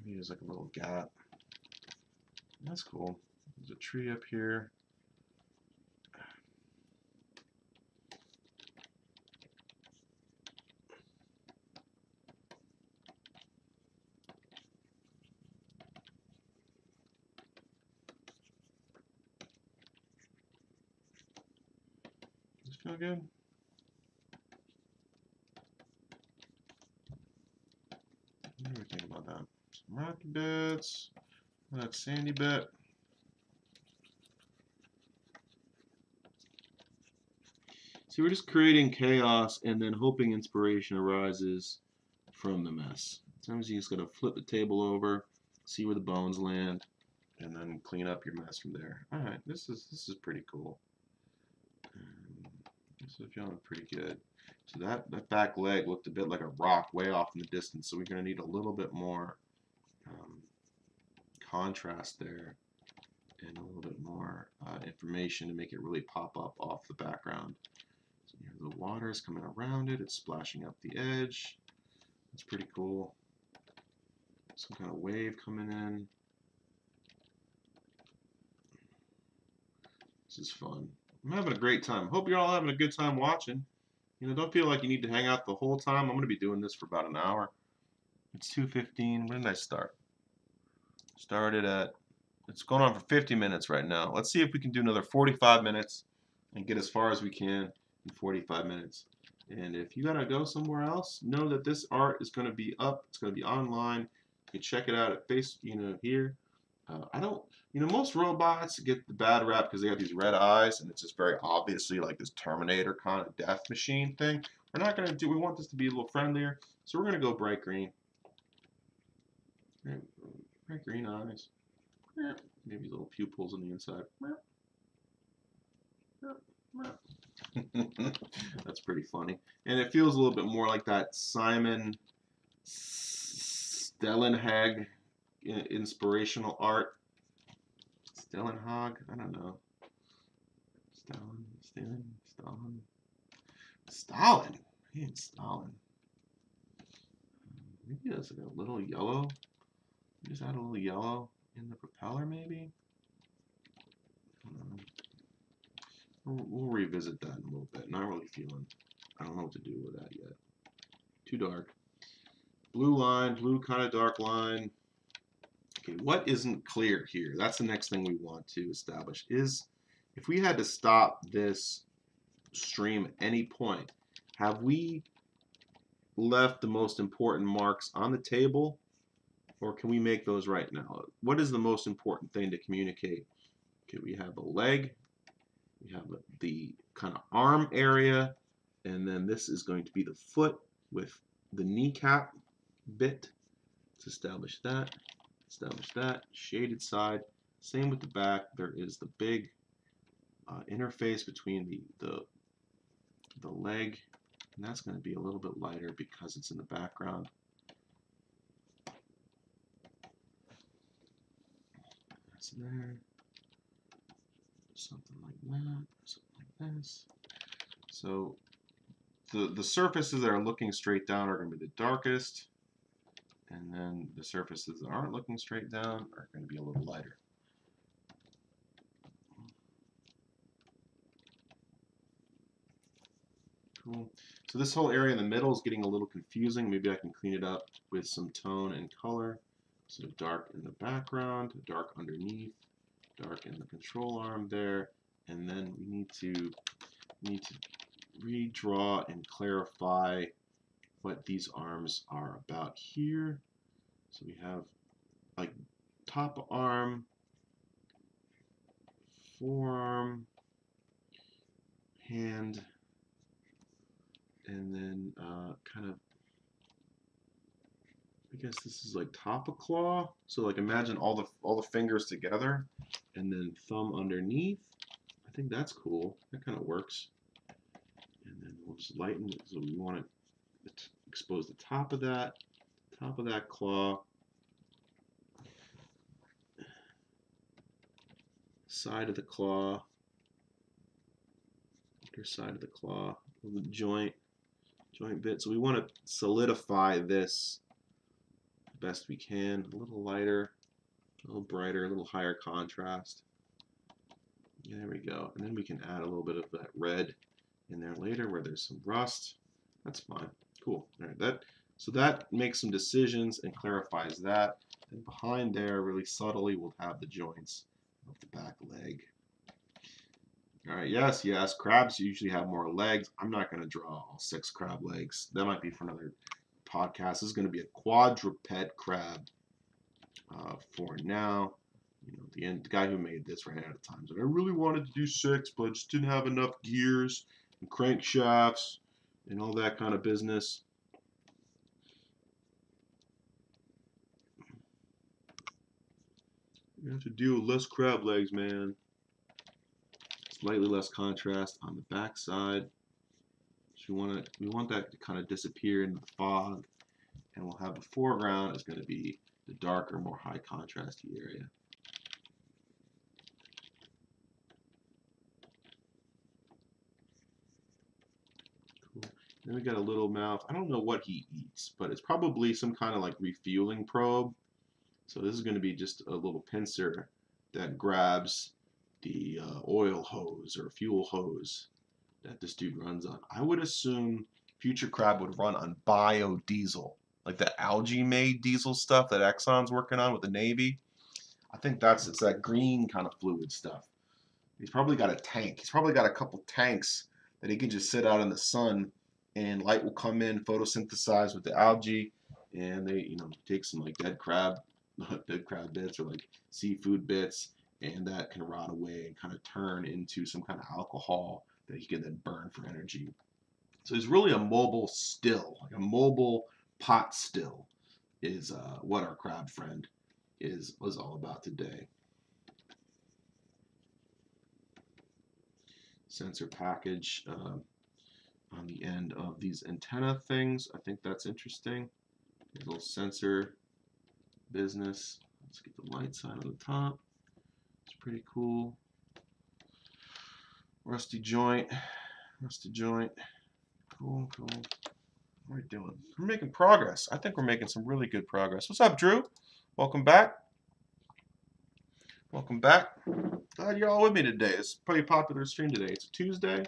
maybe there's like a little gap. That's cool. There's a tree up here. Feel good? What do we think about that? Some rocky bits, that sandy bit. See, we're just creating chaos and then hoping inspiration arises from the mess. Sometimes you just gotta flip the table over, see where the bones land, and then clean up your mess from there. All right, this is this is pretty cool. Is feeling pretty good. So that, that back leg looked a bit like a rock way off in the distance, so we're going to need a little bit more um, contrast there and a little bit more uh, information to make it really pop up off the background. So the water is coming around it, it's splashing up the edge. It's pretty cool. Some kind of wave coming in. This is fun. I'm having a great time. Hope you're all having a good time watching. You know, don't feel like you need to hang out the whole time. I'm going to be doing this for about an hour. It's 2.15. When did I start? Started at, it's going on for 50 minutes right now. Let's see if we can do another 45 minutes and get as far as we can in 45 minutes. And if you got to go somewhere else, know that this art is going to be up. It's going to be online You can check it out at face, you know, here. Uh, I don't, you know, most robots get the bad rap because they have these red eyes, and it's just very obviously like this Terminator kind of death machine thing. We're not gonna do. We want this to be a little friendlier, so we're gonna go bright green. Bright green eyes. Maybe little pupils on the inside. [LAUGHS] That's pretty funny. And it feels a little bit more like that Simon Stellenhag uh, inspirational art. Stellenhag? I don't know. Stalin, Stalin, Stalin. Stalin? Man, Stalin. Hmm, maybe that's like a little yellow. Just add a little yellow in the propeller, maybe? We'll, we'll revisit that in a little bit. Not really feeling. I don't know what to do with that yet. Too dark. Blue line, blue kind of dark line. Okay, what isn't clear here? That's the next thing we want to establish. Is if we had to stop this stream at any point, have we left the most important marks on the table or can we make those right now? What is the most important thing to communicate? Okay, we have a leg, we have the kind of arm area, and then this is going to be the foot with the kneecap bit. Let's establish that, establish that, shaded side. Same with the back, there is the big uh, interface between the, the, the leg, and that's going to be a little bit lighter because it's in the background. That's there something like that, something like this. So the, the surfaces that are looking straight down are going to be the darkest, and then the surfaces that aren't looking straight down are going to be a little lighter. Cool. So this whole area in the middle is getting a little confusing. Maybe I can clean it up with some tone and color. So dark in the background, dark underneath, dark in the control arm there, and then we need to need to redraw and clarify what these arms are about here. So we have like top arm, forearm, hand, and then uh, kind of I guess this is like top of claw. So like imagine all the all the fingers together and then thumb underneath. I think that's cool. That kind of works. And then we'll just lighten it. So we want to expose the top of that, top of that claw. Side of the claw. Other side of the claw. The joint joint bit. So we want to solidify this best we can. A little lighter, a little brighter, a little higher contrast. There we go. And then we can add a little bit of that red in there later where there's some rust. That's fine. Cool. All right, that so that makes some decisions and clarifies that. And behind there, really subtly, we'll have the joints of the back leg. All right, yes, yes, crabs usually have more legs. I'm not going to draw all six crab legs. That might be for another podcast. This is going to be a quadruped crab uh, for now. You know, the, end, the guy who made this ran out of time. So I really wanted to do six, but I just didn't have enough gears and crankshafts and all that kind of business. You have to deal with less crab legs, man. Slightly less contrast on the back side. So we want to we want that to kind of disappear into the fog, and we'll have the foreground is going to be the darker, more high contrasty area. Then we got a little mouth. I don't know what he eats, but it's probably some kind of like refueling probe. So this is going to be just a little pincer that grabs the uh, oil hose or fuel hose that this dude runs on. I would assume Future Crab would run on biodiesel, like the algae-made diesel stuff that Exxon's working on with the Navy. I think that's it's that green kind of fluid stuff. He's probably got a tank. He's probably got a couple tanks that he can just sit out in the sun and light will come in, photosynthesize with the algae, and they you know take some like dead crab, [LAUGHS] dead crab bits or like seafood bits, and that can rot away and kind of turn into some kind of alcohol that he can then burn for energy. So it's really a mobile still, like a mobile pot still, is uh, what our crab friend is was all about today. Sensor package uh, on the end of these antenna things. I think that's interesting. A little sensor business. Let's get the light side on the top. It's pretty cool. Rusty joint. Rusty joint. Cool, cool. What are we doing? We're making progress. I think we're making some really good progress. What's up, Drew? Welcome back. Welcome back. Glad you're all with me today. It's a pretty popular stream today. It's a Tuesday,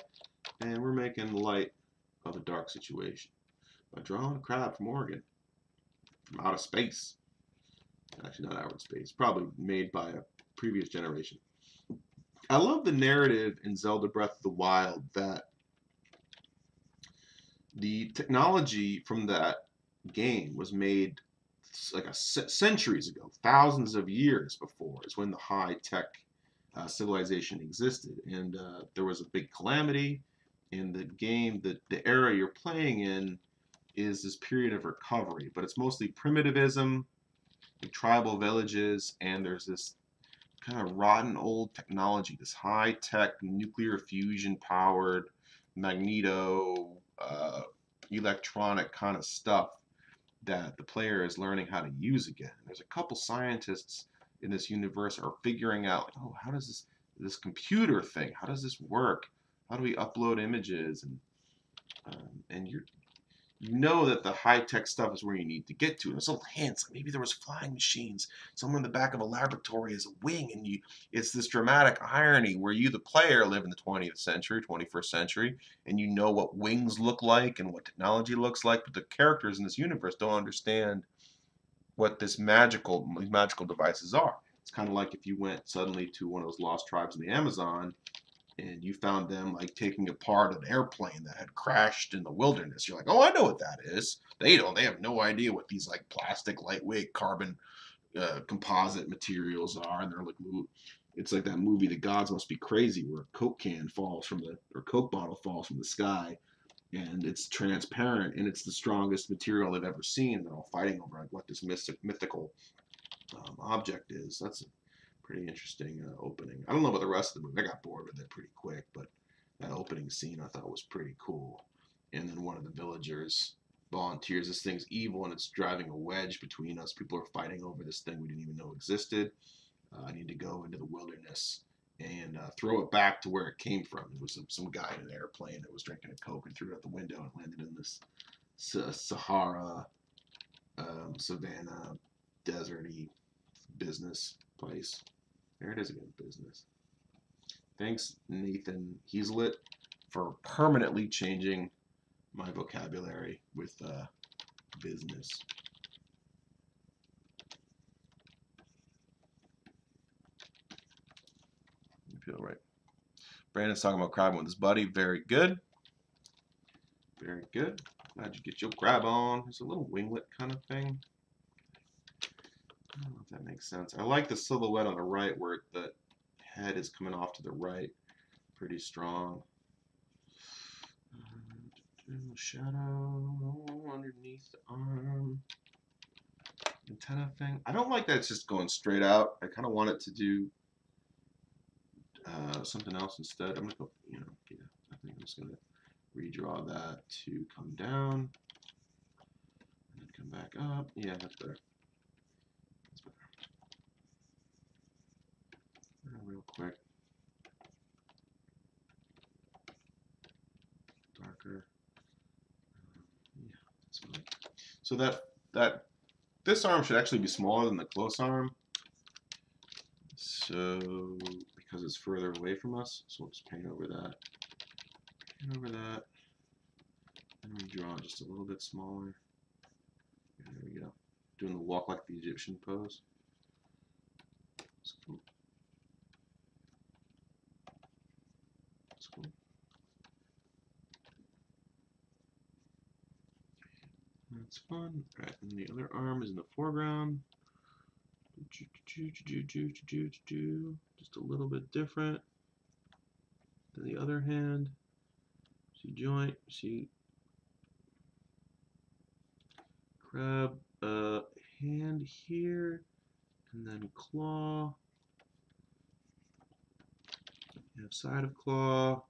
and we're making light of a dark situation by drawing a crab from Oregon, from outer space. Actually, not outer space. Probably made by a previous generation. I love the narrative in Zelda Breath of the Wild that the technology from that game was made like a centuries ago, thousands of years before, is when the high tech uh, civilization existed, and uh, there was a big calamity. In the game, the the era you're playing in is this period of recovery, but it's mostly primitivism, tribal villages, and there's this kind of rotten old technology, this high tech nuclear fusion powered magneto uh, electronic kind of stuff that the player is learning how to use again. There's a couple scientists in this universe are figuring out, oh, how does this this computer thing? How does this work? How do we upload images? And um, and you're you know that the high-tech stuff is where you need to get to. And there's little hints. Maybe there was flying machines. Somewhere in the back of a laboratory is a wing, and you it's this dramatic irony where you, the player, live in the 20th century, 21st century, and you know what wings look like and what technology looks like, but the characters in this universe don't understand what this magical these magical devices are. It's kind of like if you went suddenly to one of those lost tribes in the Amazon and you found them like taking apart an airplane that had crashed in the wilderness. You're like, oh, I know what that is. They don't. They have no idea what these like plastic, lightweight, carbon, uh, composite materials are. And they're like, it's like that movie, The Gods Must Be Crazy, where a Coke can falls from the or Coke bottle falls from the sky, and it's transparent and it's the strongest material they've ever seen. They're all fighting over like what this mystic, mythical um, object is. That's pretty interesting uh, opening. I don't know about the rest of the movie. I got bored with it pretty quick, but that opening scene I thought was pretty cool. And then one of the villagers volunteers. This thing's evil and it's driving a wedge between us. People are fighting over this thing we didn't even know existed. Uh, I need to go into the wilderness and uh, throw it back to where it came from. It was some, some guy in an airplane that was drinking a Coke and threw it out the window and landed in this Sahara, um, savannah, deserty business place. There it is again, business. Thanks, Nathan Heeslet, for permanently changing my vocabulary with uh, business. Feel right. Brandon's talking about crabbing with his buddy. Very good. Very good. Glad you get your crab on. It's a little winglet kind of thing. I don't know if that makes sense. I like the silhouette on the right where the head is coming off to the right. Pretty strong. shadow underneath the arm. Antenna thing. I don't like that it's just going straight out. I kind of want it to do uh, something else instead. I'm going to go, you know, yeah, I think I'm just going to redraw that to come down. And then come back up. Yeah, that's better. Real quick. Darker. Um, yeah, so that that this arm should actually be smaller than the close arm. So because it's further away from us, so we'll just paint over that. Paint over that. And we draw just a little bit smaller. There we go. Doing the walk like the Egyptian pose. That's fun. Right, and the other arm is in the foreground. Just a little bit different than the other hand. See joint, see crab uh, hand here, and then claw. You have side of claw,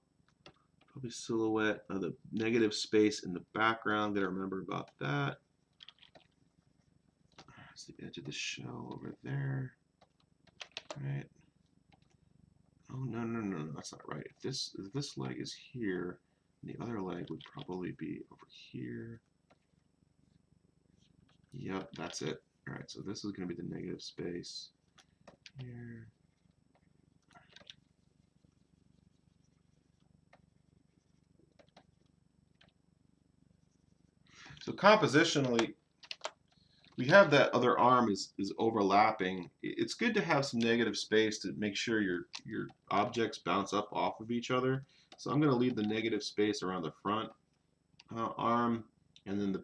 probably silhouette of the negative space in the background. Gotta remember about that. That's the edge of the shell over there. Right. Oh no no no no that's not right. If this if this leg is here, the other leg would probably be over here. Yep, that's it. Alright, so this is going to be the negative space here. So compositionally, we have that other arm is, is overlapping. It's good to have some negative space to make sure your, your objects bounce up off of each other. So I'm going to leave the negative space around the front uh, arm, and then the,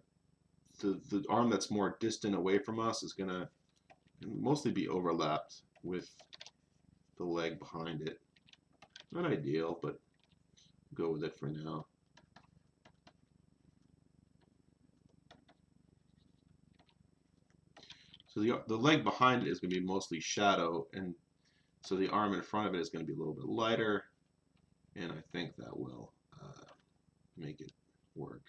the, the arm that's more distant away from us is going to mostly be overlapped with the leg behind it. Not ideal, but go with it for now. So the, the leg behind it is going to be mostly shadow, and so the arm in front of it is going to be a little bit lighter, and I think that will uh, make it work.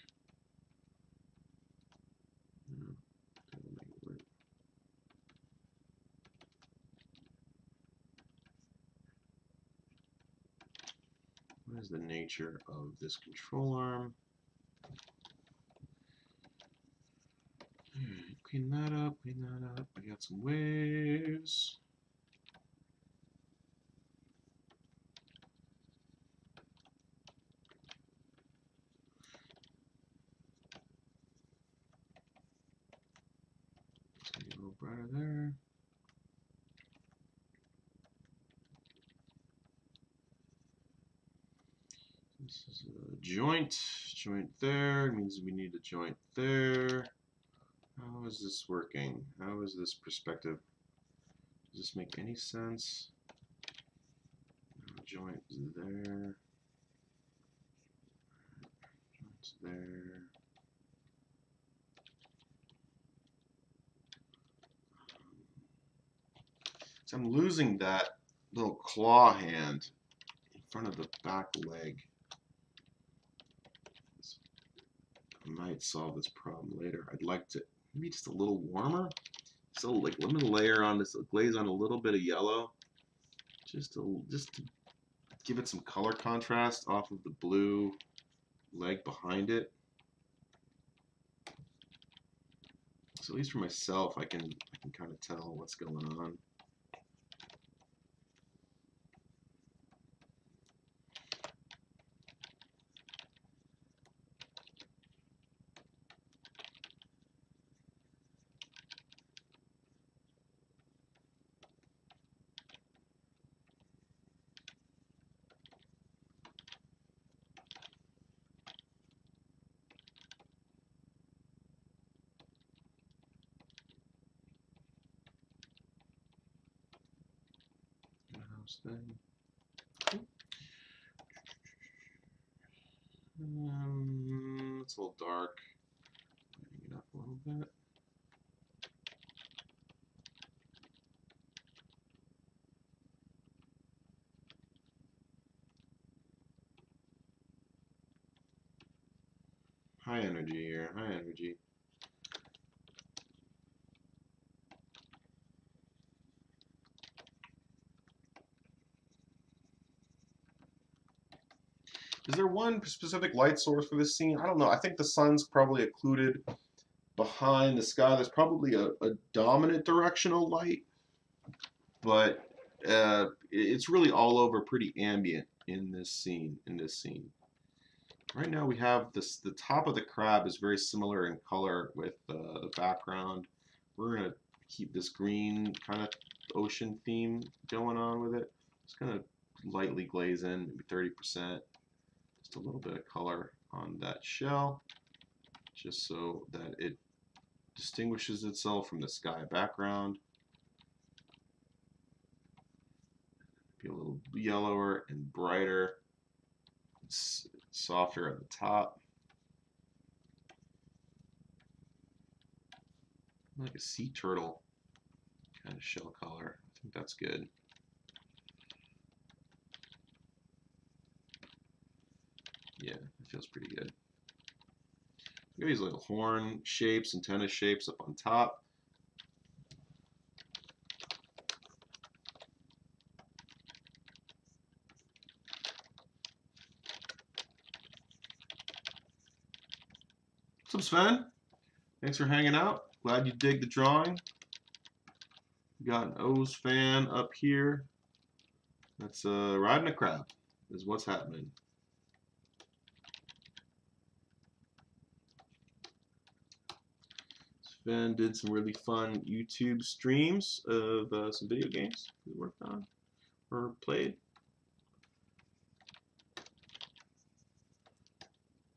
What is the nature of this control arm? Alright, clean that up, clean that up. I got some waves. a little brighter there. This is a joint, joint there, it means we need a joint there. How is this working? How is this perspective? Does this make any sense? joint there. Joint's there. Um, so I'm losing that little claw hand in front of the back leg. I might solve this problem later. I'd like to maybe just a little warmer. So like let me layer on this glaze on a little bit of yellow, just to just to give it some color contrast off of the blue leg behind it. So at least for myself, I can I can kind of tell what's going on. house thing. Um, it's a little dark. Bring it up a little bit. High energy here, high energy. Is there one specific light source for this scene? I don't know. I think the sun's probably occluded behind the sky. There's probably a, a dominant directional light, but uh, it's really all over pretty ambient in this scene. In this scene, right now we have this. The top of the crab is very similar in color with uh, the background. We're gonna keep this green kind of ocean theme going on with it. Just gonna lightly glaze in, maybe 30 percent just a little bit of color on that shell just so that it distinguishes itself from the sky background. Be a little yellower and brighter. Softer at the top. Like a sea turtle kind of shell color. I think that's good. Yeah, it feels pretty good. Look these little horn shapes, antenna shapes up on top. What's up, Sven? Thanks for hanging out. Glad you dig the drawing. Got an O's fan up here. That's uh, riding a crab is what's happening. Sven did some really fun YouTube streams of uh, some video games we worked on or played.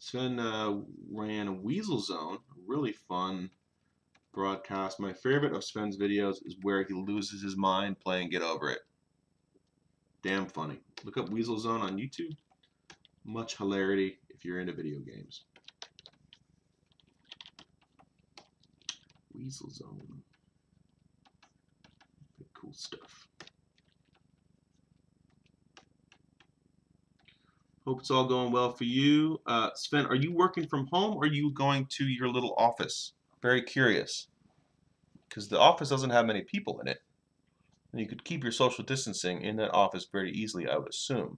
Sven uh, ran Weasel Zone, really fun broadcast. My favorite of Sven's videos is where he loses his mind playing Get Over It. Damn funny. Look up Weasel Zone on YouTube. Much hilarity if you're into video games. Weasel Zone. Cool stuff. Hope it's all going well for you. Uh, Sven, are you working from home or are you going to your little office? Very curious. Because the office doesn't have many people in it. And you could keep your social distancing in that office very easily, I would assume.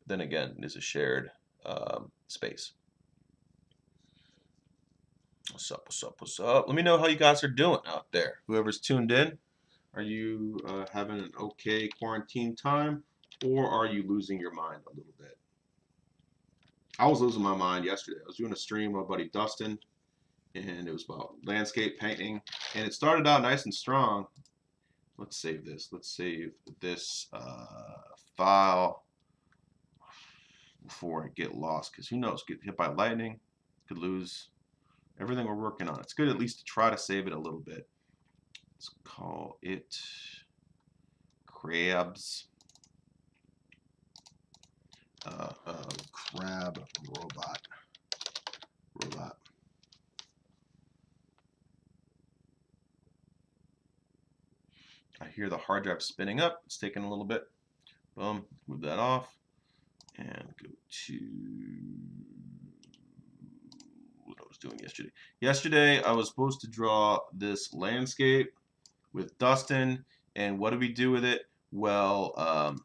But then again, it is a shared um, space. What's up, what's up, what's up? Let me know how you guys are doing out there. Whoever's tuned in, are you uh, having an okay quarantine time or are you losing your mind a little bit? I was losing my mind yesterday. I was doing a stream with my buddy Dustin and it was about landscape painting and it started out nice and strong. Let's save this. Let's save this uh, file before I get lost because who knows, get hit by lightning, could lose everything we're working on. It's good at least to try to save it a little bit. Let's call it crabs. Uh, uh, crab robot. Robot. I hear the hard drive spinning up. It's taking a little bit. Boom. Move that off. And go to what I was doing yesterday. Yesterday, I was supposed to draw this landscape with Dustin, and what did we do with it? Well, um,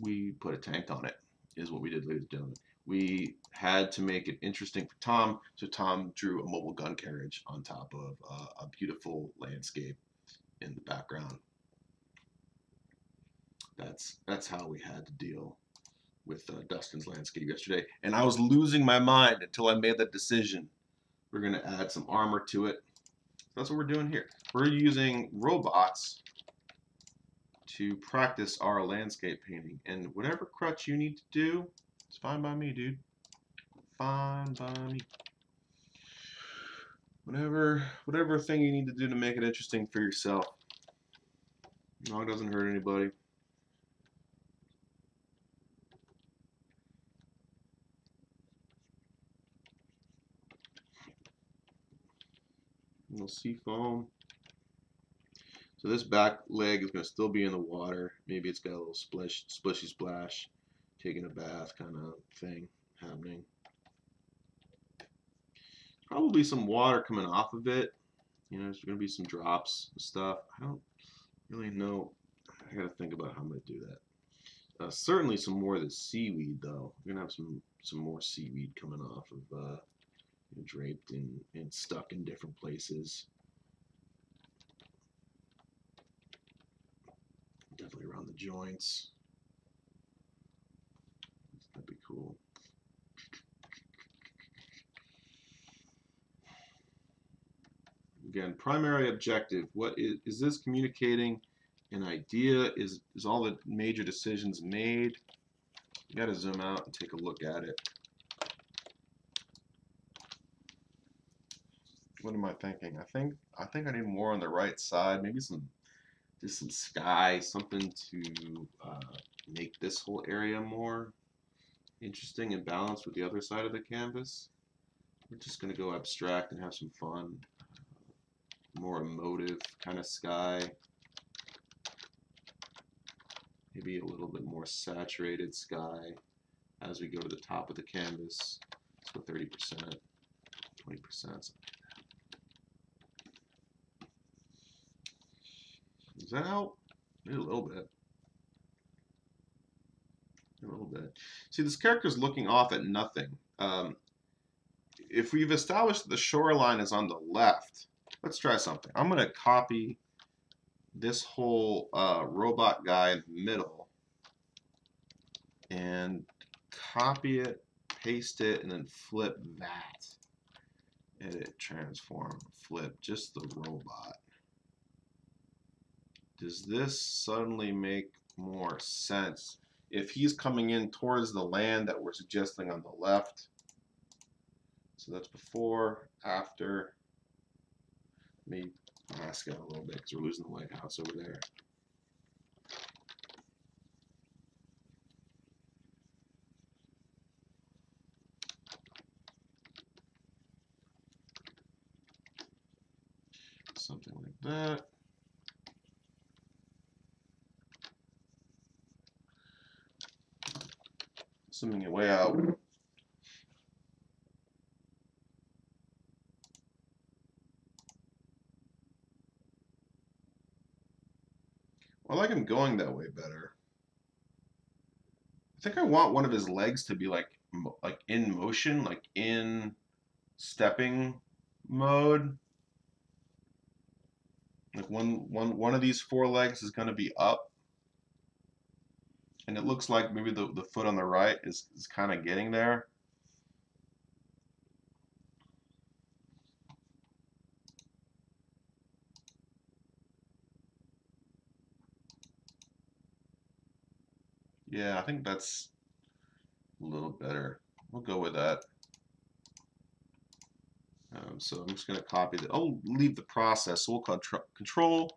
we put a tank on it, is what we did, ladies and gentlemen. We had to make it interesting for Tom, so Tom drew a mobile gun carriage on top of uh, a beautiful landscape in the background. That's that's how we had to deal with uh, Dustin's landscape yesterday, and I was losing my mind until I made that decision. We're going to add some armor to it. That's what we're doing here. We're using robots to practice our landscape painting, and whatever crutch you need to do, it's fine by me, dude. Fine by me. Whatever, whatever thing you need to do to make it interesting for yourself. No, it doesn't hurt anybody. Little sea foam. So this back leg is going to still be in the water. Maybe it's got a little splish, splishy splash, taking a bath kind of thing happening. Probably some water coming off of it. You know, there's going to be some drops of stuff. I don't really know. I got to think about how I'm going to do that. Uh, certainly some more of the seaweed, though. We're going to have some, some more seaweed coming off of uh, draped and, and stuck in different places. Definitely around the joints. That'd be cool. Again, primary objective. What is, is this communicating an idea? Is, is all the major decisions made? You got to zoom out and take a look at it. what am I thinking? I think I think I need more on the right side. Maybe some just some sky, something to uh, make this whole area more interesting and balanced with the other side of the canvas. We're just gonna go abstract and have some fun. More emotive kind of sky. Maybe a little bit more saturated sky as we go to the top of the canvas. Let's go 30%, 20%, Does that help? Maybe a little bit. A little bit. See, this character is looking off at nothing. Um, if we've established the shoreline is on the left, let's try something. I'm going to copy this whole uh, robot guy in the middle and copy it, paste it, and then flip that. Edit, transform, flip, just the robot. Does this suddenly make more sense? If he's coming in towards the land that we're suggesting on the left, so that's before, after, let me mask it a little bit because we're losing the White House over there. Something like that. Zooming it way out. I like him going that way better. I think I want one of his legs to be like like in motion, like in stepping mode. Like one one one of these four legs is going to be up and it looks like maybe the, the foot on the right is, is kind of getting there. Yeah, I think that's a little better. We'll go with that. Um, so I'm just going to copy the, I'll leave the process. So we'll control, control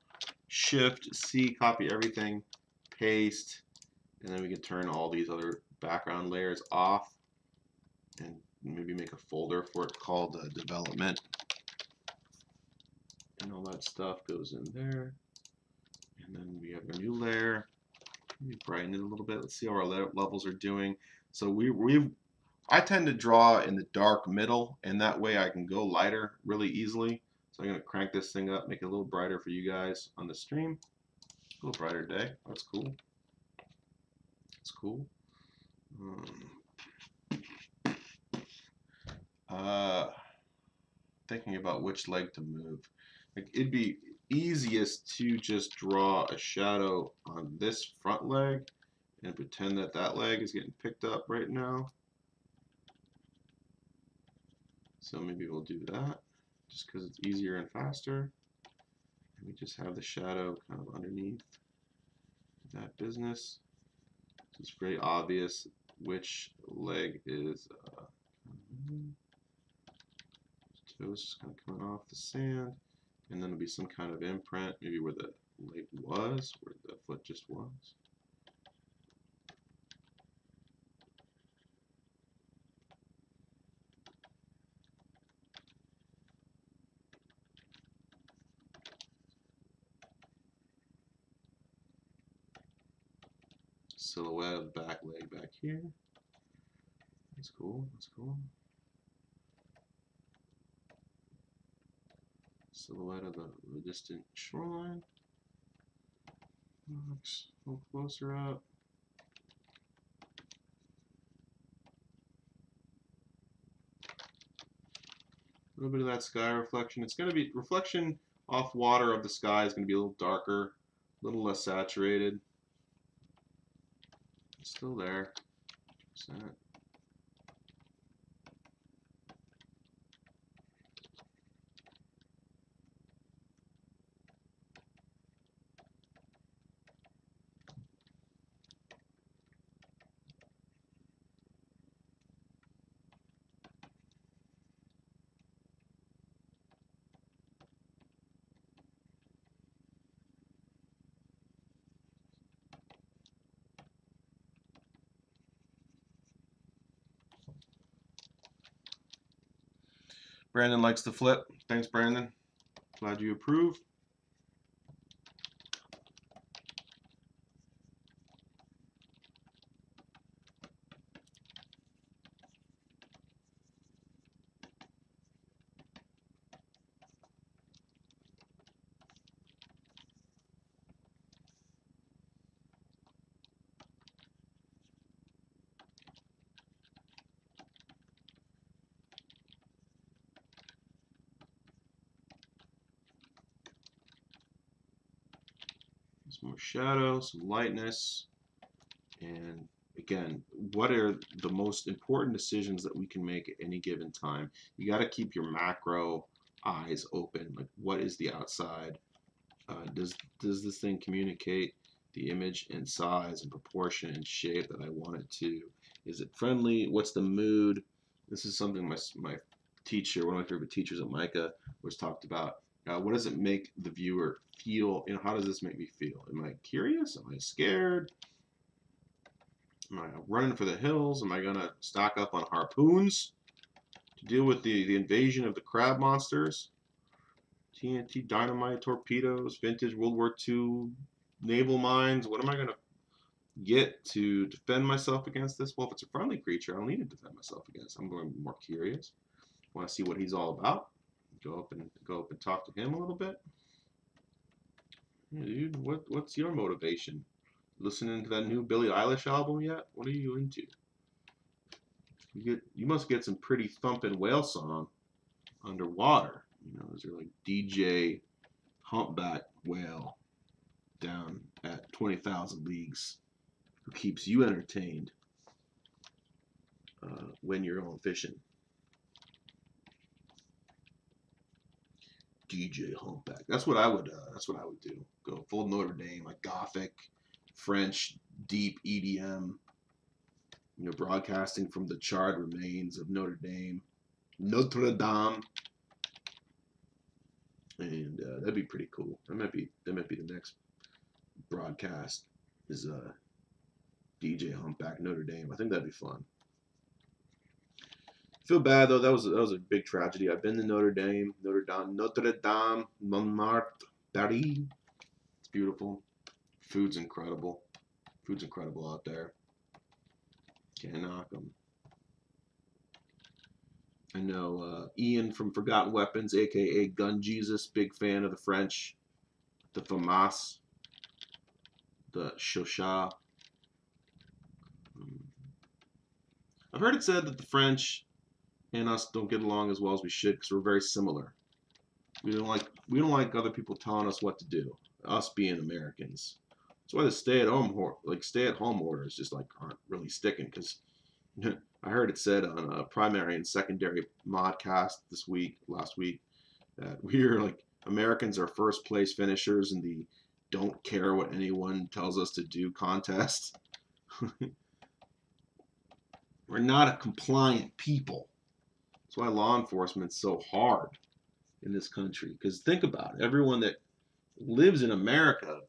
Shift, C, copy everything, paste, and then we can turn all these other background layers off and maybe make a folder for it called uh, development. And all that stuff goes in there. And then we have a new layer. Maybe brighten it a little bit. Let's see how our levels are doing. So we we I tend to draw in the dark middle and that way I can go lighter really easily. So I'm going to crank this thing up make it a little brighter for you guys on the stream. A little brighter day. That's cool that's cool. Um, uh, thinking about which leg to move. Like it'd be easiest to just draw a shadow on this front leg and pretend that that leg is getting picked up right now. So maybe we'll do that just because it's easier and faster. And we just have the shadow kind of underneath that business. It's very obvious which leg is uh, toes kind of coming off the sand, and then there'll be some kind of imprint, maybe where the leg was, where the foot just was. Silhouette of the back leg back here. That's cool, that's cool. Silhouette of the, the distant shoreline. Looks a little closer up. A little bit of that sky reflection. It's going to be reflection off water of the sky is going to be a little darker, a little less saturated. Still there. Percent. Brandon likes to flip. Thanks, Brandon. Glad you approve. Some more shadow, some lightness. And again, what are the most important decisions that we can make at any given time? You got to keep your macro eyes open. Like, what is the outside? Uh, does does this thing communicate the image and size and proportion and shape that I want it to? Is it friendly? What's the mood? This is something my my teacher, one of my favorite teachers at MICA, was talked about. Uh, what does it make the viewer feel? You know, how does this make me feel? Am I curious? Am I scared? Am I running for the hills? Am I gonna stock up on harpoons to deal with the the invasion of the crab monsters? TNT, dynamite, torpedoes, vintage World War II naval mines. What am I gonna get to defend myself against this? Well, if it's a friendly creature, I don't need to defend myself against. I'm going to be more curious. Want to see what he's all about. Go up and go up and talk to him a little bit. Dude, what what's your motivation? Listening to that new Billie Eilish album yet? What are you into? You get you must get some pretty thumping whale song underwater. You know, is there like DJ humpback whale down at 20,000 leagues who keeps you entertained uh, when you're going fishing? DJ Humpback. That's what I would. Uh, that's what I would do. Go full Notre Dame, like Gothic, French, deep EDM. You know, broadcasting from the charred remains of Notre Dame, Notre Dame, and uh, that'd be pretty cool. That might be. That might be the next broadcast. Is uh, DJ Humpback Notre Dame. I think that'd be fun feel bad though. That was that was a big tragedy. I've been to Notre Dame, Notre Dame, Notre Dame, Montmartre, Paris. Beautiful. Food's incredible. Food's incredible out there. Can't knock them. I know uh, Ian from Forgotten Weapons, aka Gun Jesus, big fan of the French, the FAMAS, the Chauchat. Hmm. I've heard it said that the French and us don't get along as well as we should because we're very similar. We don't like we don't like other people telling us what to do. Us being Americans. That's why the stay-at-home like stay-at-home orders just like aren't really sticking. Because [LAUGHS] I heard it said on a primary and secondary modcast this week, last week, that [LAUGHS] we're like Americans are first place finishers in the don't care what anyone tells us to do contest. [LAUGHS] we're not a compliant people. That's why law enforcement's so hard in this country. Because think about it, everyone that lives in America,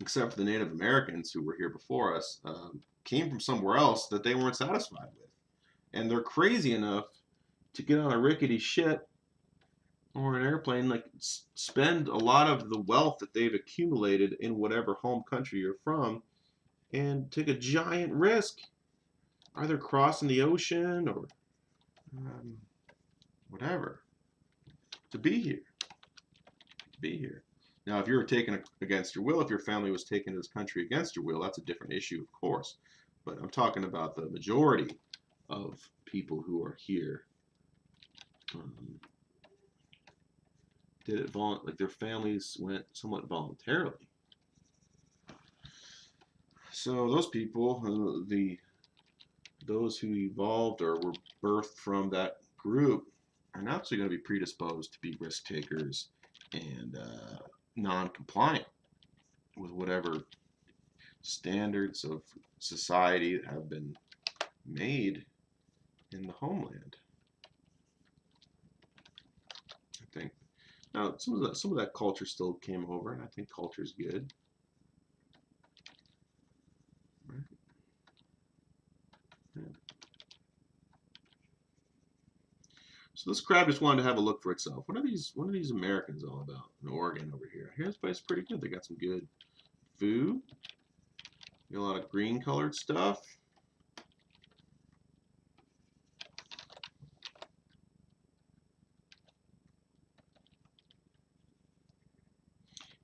except for the Native Americans who were here before us, um, came from somewhere else that they weren't satisfied with. And they're crazy enough to get on a rickety ship or an airplane, like spend a lot of the wealth that they've accumulated in whatever home country you're from, and take a giant risk, either crossing the ocean or um, whatever, to be here. To be here. Now, if you were taken against your will, if your family was taken to this country against your will, that's a different issue, of course. But I'm talking about the majority of people who are here. Um, did it vol- like their families went somewhat voluntarily. So those people, uh, the those who evolved or were birthed from that group are naturally going to be predisposed to be risk takers and uh, non-compliant with whatever standards of society have been made in the homeland. I think now some of that some of that culture still came over, and I think culture is good. So this crab just wanted to have a look for itself. What are these? What are these Americans all about in Oregon over here? Here's place pretty good. They got some good food. Got a lot of green colored stuff.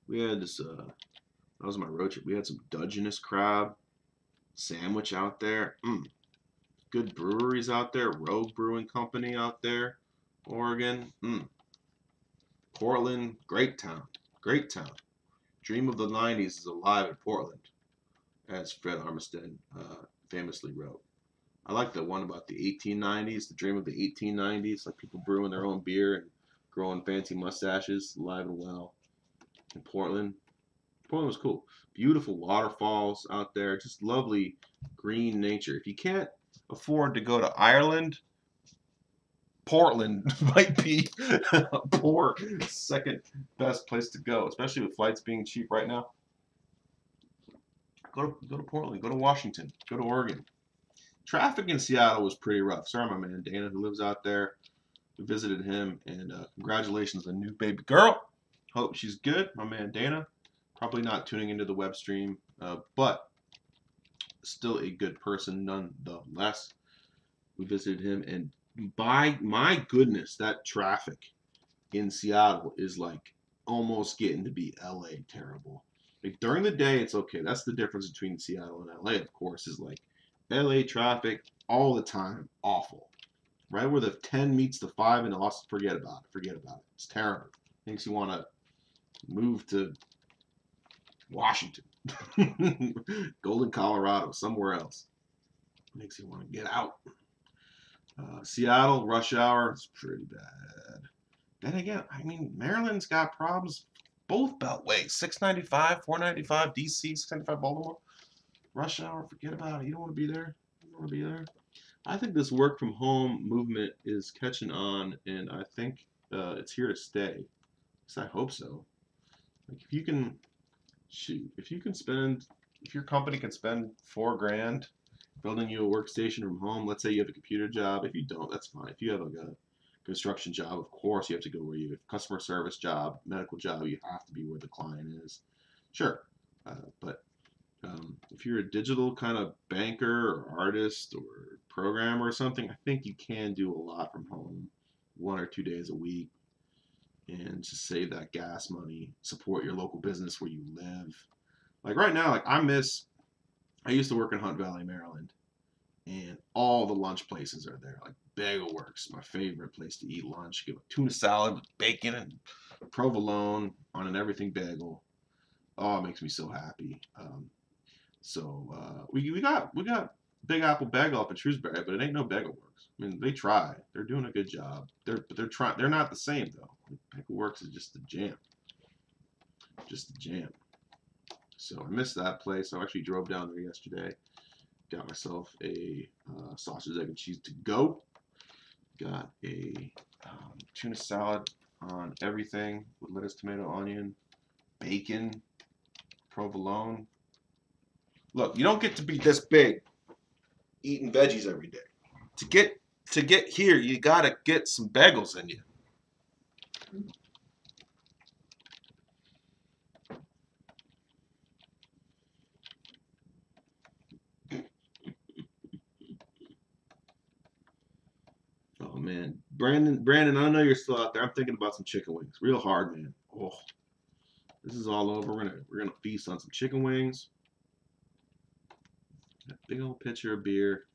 We had this, uh, that was my road trip. We had some Dungeness crab sandwich out there. Mm. Good breweries out there. Rogue Brewing Company out there. Oregon. Mm. Portland, great town. Great town. Dream of the 90s is alive in Portland, as Fred Armisen uh, famously wrote. I like the one about the 1890s, the dream of the 1890s, like people brewing their own beer and growing fancy mustaches, alive and well in Portland. Portland was cool. Beautiful waterfalls out there, just lovely green nature. If you can't afford to go to Ireland, Portland [LAUGHS] might be a [LAUGHS] poor second best place to go, especially with flights being cheap right now. Go to go to Portland, go to Washington, go to Oregon. Traffic in Seattle was pretty rough. Sorry, my man Dana, who lives out there. We visited him, and uh, congratulations, the new baby girl. Hope she's good. My man Dana, probably not tuning into the web stream, uh, but still a good person nonetheless. We visited him, and by my goodness, that traffic in Seattle is like almost getting to be LA terrible. Like during the day, it's okay. That's the difference between Seattle and LA, of course, is like LA traffic all the time, awful. Right where the 10 meets the 5 and Austin, forget about it. Forget about it. It's terrible. Makes you want to move to Washington, [LAUGHS] Golden, Colorado, somewhere else. Makes you want to get out. Uh, Seattle, rush hour, it's pretty bad. Then again, I mean, Maryland's got problems both beltways 695, 495, DC, 695, Baltimore. Rush hour, forget about it. You don't want to be there. You don't want to be there. I think this work from home movement is catching on, and I think uh, it's here to stay. I hope so. Like if you can shoot, if you can spend, if your company can spend four grand building you a workstation from home, let's say you have a computer job. If you don't, that's fine. If you have like a construction job, of course you have to go where you have customer service job, medical job, you have to be where the client is. Sure, uh, but um, if you're a digital kind of banker or artist or programmer or something, I think you can do a lot from home, one or two days a week, and just save that gas money, support your local business where you live. Like right now, like I miss I used to work in Hunt Valley, Maryland, and all the lunch places are there. Like Bagel Works, my favorite place to eat lunch. Get a tuna salad with bacon and provolone on an everything bagel. Oh, it makes me so happy. Um, so uh, we, we got we got Big Apple Bagel up in Shrewsbury, but it ain't no Bagel Works. I mean, they try. They're doing a good job. They're but they're trying. They're not the same though. Bagel Works is just the jam. Just the jam. So I missed that place. I actually drove down there yesterday. Got myself a uh, sausage, egg, and cheese to go. Got a um, tuna salad on everything with lettuce, tomato, onion, bacon, provolone. Look, you don't get to be this big eating veggies every day. To get to get here, you gotta get some bagels in you. Oh man, Brandon, Brandon, I know you're still out there. I'm thinking about some chicken wings. Real hard, man. Oh, this is all over. We're gonna we're gonna feast on some chicken wings. Big old pitcher of beer.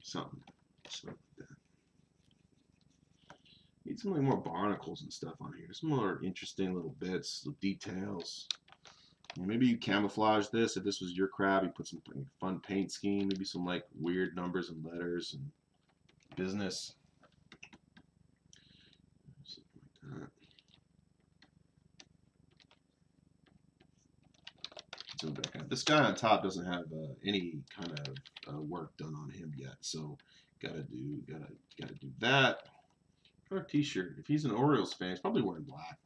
Something, something like that. Need some like more barnacles and stuff on here. Some more interesting little bits, little details. Maybe you camouflage this. If this was your crab, you put some fun paint scheme. Maybe some like weird numbers and letters and business. Something like that. This guy on top doesn't have uh, any kind of uh, work done on him yet, so gotta do gotta gotta do that. Or a T-shirt. If he's an Orioles fan, he's probably wearing black.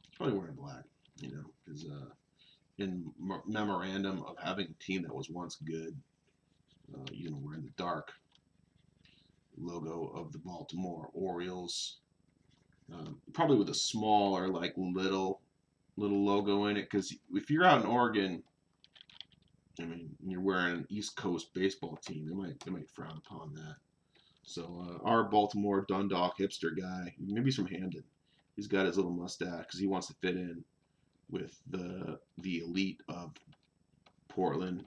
He's probably wearing black, you know, because uh, in memorandum of having a team that was once good, uh, you know, we're in the dark logo of the Baltimore Orioles. Um, probably with a smaller, like little, little logo in it. Because if you're out in Oregon, I mean, you're wearing an East Coast baseball team, they might they might frown upon that. So uh, our Baltimore Dundalk hipster guy, maybe he's from Hampden. He's got his little mustache because he wants to fit in with the the elite of Portland,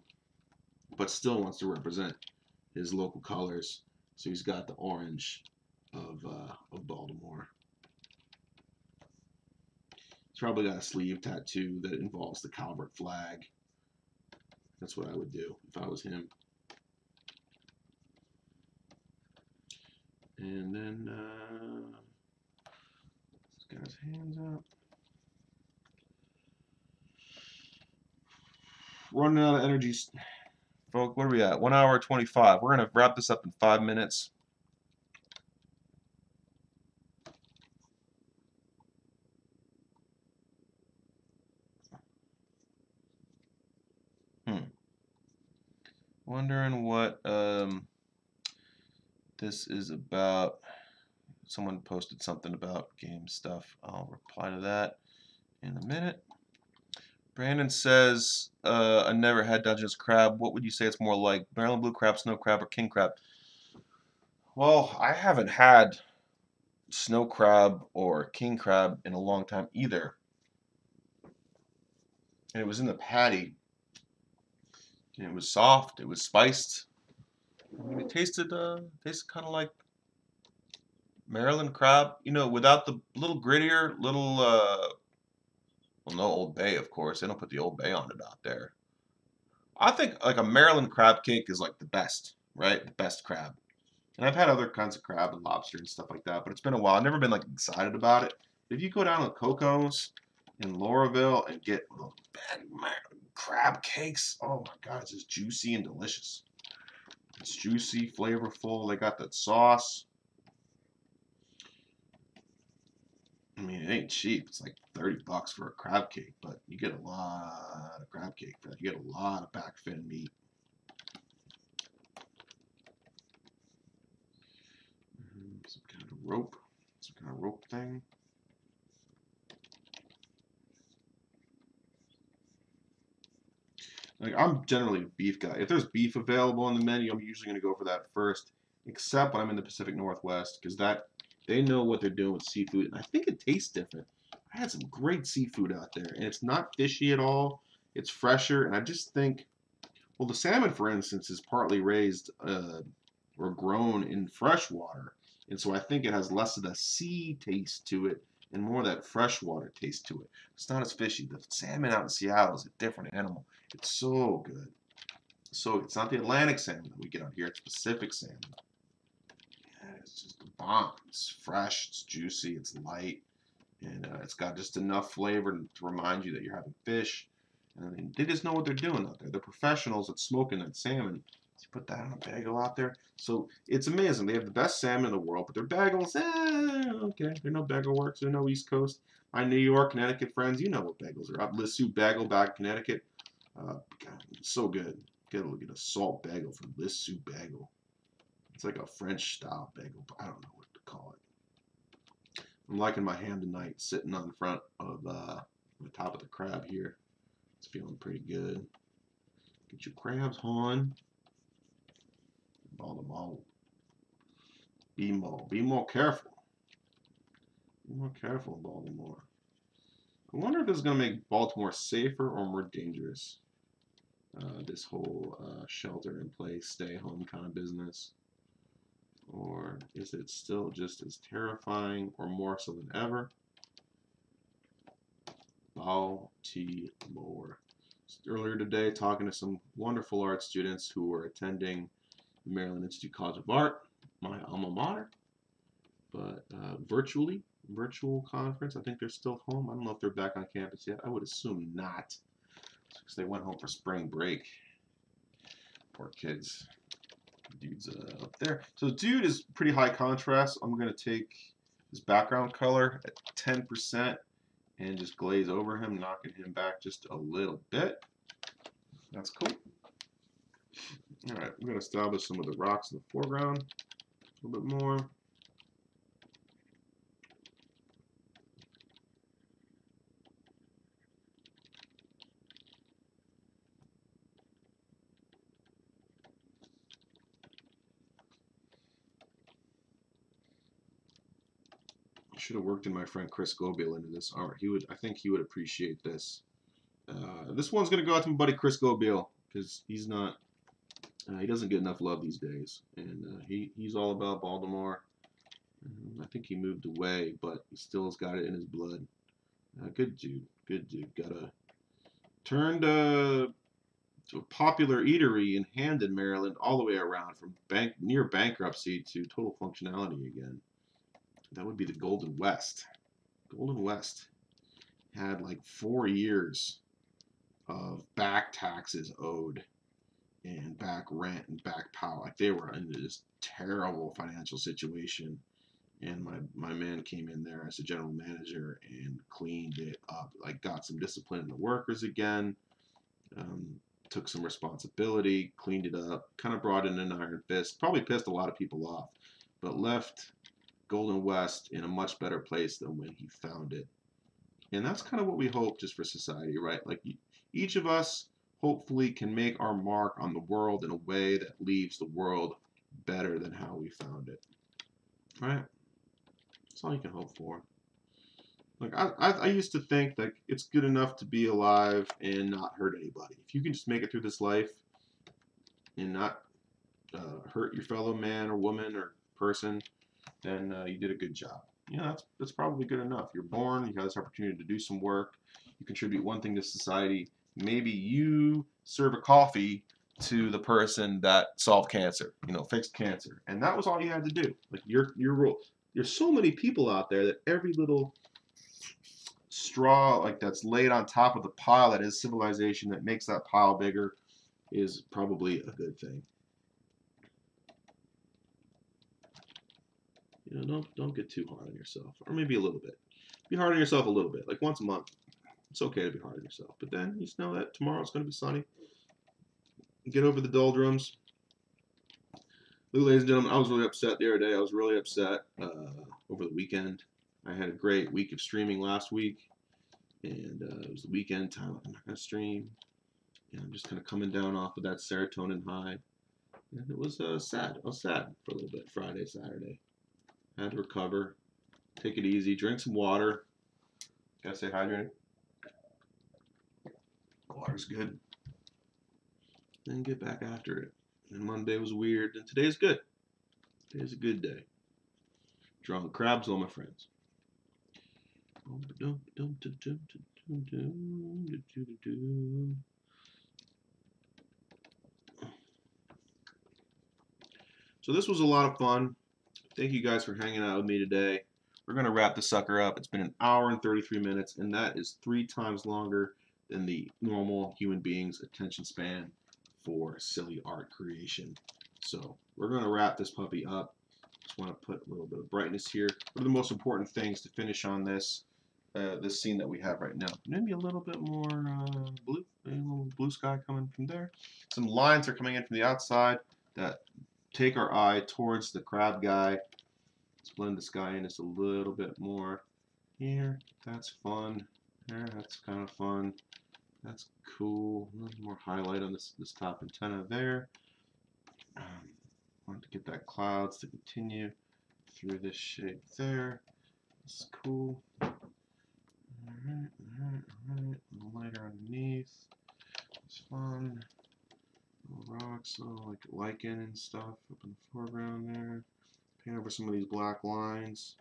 but still wants to represent his local colors. So he's got the orange of uh, of Baltimore. He's probably got a sleeve tattoo that involves the Calvert flag. That's what I would do if I was him. And then uh, he's got his hands up. Running out of energy. Folks, what are we at? One hour 25. We're going to wrap this up in five minutes. Hmm. Wondering what um, this is about. Someone posted something about game stuff. I'll reply to that in a minute. Brandon says, uh, I never had Dungeness crab. What would you say it's more like? Maryland blue crab, snow crab, or king crab? Well, I haven't had snow crab or king crab in a long time either. And it was in the patty. And it was soft. It was spiced. It tasted, uh, tasted kind of like Maryland crab. You know, without the little grittier, little, uh, well, no Old Bay, of course. They don't put the Old Bay on it out there. I think like a Maryland crab cake is like the best, right? The best crab. And I've had other kinds of crab and lobster and stuff like that, but it's been a while. I've never been like excited about it. If you go down to Koco's in Lauraville and get bad crab cakes, oh my god, it's just juicy and delicious. It's juicy, flavorful. They got that sauce. I mean, it ain't cheap. It's like 30 bucks for a crab cake, but you get a lot of crab cake for that. You get a lot of back fin meat. Mm-hmm, some kind of rope. Some kind of rope thing. Like I'm generally a beef guy. If there's beef available on the menu, I'm usually going to go for that first, except when I'm in the Pacific Northwest, because that they know what they're doing with seafood, and I think it tastes different. I had some great seafood out there, and it's not fishy at all. It's fresher, and I just think, well, the salmon, for instance, is partly raised uh, or grown in fresh water, and so I think it has less of the sea taste to it and more of that freshwater taste to it. It's not as fishy. The salmon out in Seattle is a different animal. It's so good. So it's not the Atlantic salmon that we get out here. It's Pacific salmon. It's just a bomb. It's fresh, it's juicy, it's light, and uh, it's got just enough flavor to remind you that you're having fish. And they just know what they're doing out there. They're professionals at smoking that salmon. So put that on a bagel out there. So it's amazing. They have the best salmon in the world, but their bagels, eh, okay. They're no bagel works. They're no East Coast. My New York, Connecticut friends, you know what bagels are. Up Bagel back Connecticut. Uh, God, so good. Get a look at a salt bagel from Lissou Bagel. It's like a French style bagel, but I don't know what to call it. I'm liking my hand tonight, sitting on the front of uh, the top of the crab here. It's feeling pretty good. Get your crabs on. Ball them all. Be more, be more careful. Be more careful Baltimore. I wonder if this is going to make Baltimore safer or more dangerous. Uh, this whole uh, shelter in place, stay home kind of business. Or is it still just as terrifying or more so than ever? Baltimore. Earlier today, talking to some wonderful art students who were attending the Maryland Institute College of Art, my alma mater, but uh, virtually, virtual conference. I think they're still home. I don't know if they're back on campus yet. I would assume not, because they went home for spring break. Poor kids dude's uh, up there. So dude is pretty high contrast. I'm going to take his background color at 10% and just glaze over him, knocking him back just a little bit. That's cool. All right, I'm going to establish some of the rocks in the foreground. A little bit more. Should have worked in my friend Chris Gobiel into this art. He would, I think he would appreciate this. Uh, this one's gonna go out to my buddy Chris Gobiel because he's not, uh, he doesn't get enough love these days, and uh, he he's all about Baltimore. Um, I think he moved away, but he still has got it in his blood. Uh, good dude, good dude. Got a turned uh, to a popular eatery in Hampden, Maryland, all the way around from bank near bankruptcy to total functionality again. That would be the Golden West. Golden West had like four years of back taxes owed and back rent and back power. Like they were in this terrible financial situation. And my, my man came in there as a general manager and cleaned it up. Like got some discipline in the workers again. Um, took some responsibility, cleaned it up, kind of brought in an iron fist. Probably pissed a lot of people off, but left Golden West in a much better place than when he found it. And that's kind of what we hope just for society, right? Like each of us hopefully can make our mark on the world in a way that leaves the world better than how we found it. Right? That's all you can hope for. Like I, I, I used to think that it's good enough to be alive and not hurt anybody. If you can just make it through this life and not uh, hurt your fellow man or woman or person, then uh, you did a good job. You know, that's, that's probably good enough. You're born, you have this opportunity to do some work, you contribute one thing to society. Maybe you serve a coffee to the person that solved cancer, you know, fixed cancer. And that was all you had to do. Like your your role. There's so many people out there that every little straw like that's laid on top of the pile that is civilization that makes that pile bigger is probably a good thing. You know, don't don't get too hard on yourself, or maybe a little bit. Be hard on yourself a little bit, like once a month. It's okay to be hard on yourself, but then you just know that tomorrow's going to be sunny. Get over the doldrums. Look, ladies and gentlemen, I was really upset the other day. I was really upset uh, over the weekend. I had a great week of streaming last week, and uh, it was the weekend time. I'm not going to stream. I'm just kind of coming down off of that serotonin high. And it was uh, sad. I was sad for a little bit Friday, Saturday. Had to recover. Take it easy. Drink some water. Gotta stay hydrated. Water's good. Then get back after it. And Monday was weird. And today's good. Today's a good day. Drawing crabs, all my friends. So this was a lot of fun. Thank you guys for hanging out with me today. We're going to wrap the sucker up. It's been an hour and 33 minutes, and that is three times longer than the normal human being's attention span for silly art creation. So we're going to wrap this puppy up. Just want to put a little bit of brightness here. What are the most important things to finish on this uh, this scene that we have right now? Maybe a little bit more uh, blue, a little blue sky coming from there. Some lines are coming in from the outside that take our eye towards the crab guy. Let's blend this guy in just a little bit more here. That's fun. There, that's kind of fun. That's cool. A little more highlight on this, this top antenna there. Um, want to get that clouds to continue through this shape there. It's cool. Alright, alright, alright. Lighter underneath. It's fun. Little rocks, little like lichen and stuff up in the foreground there. Over some of these black lines.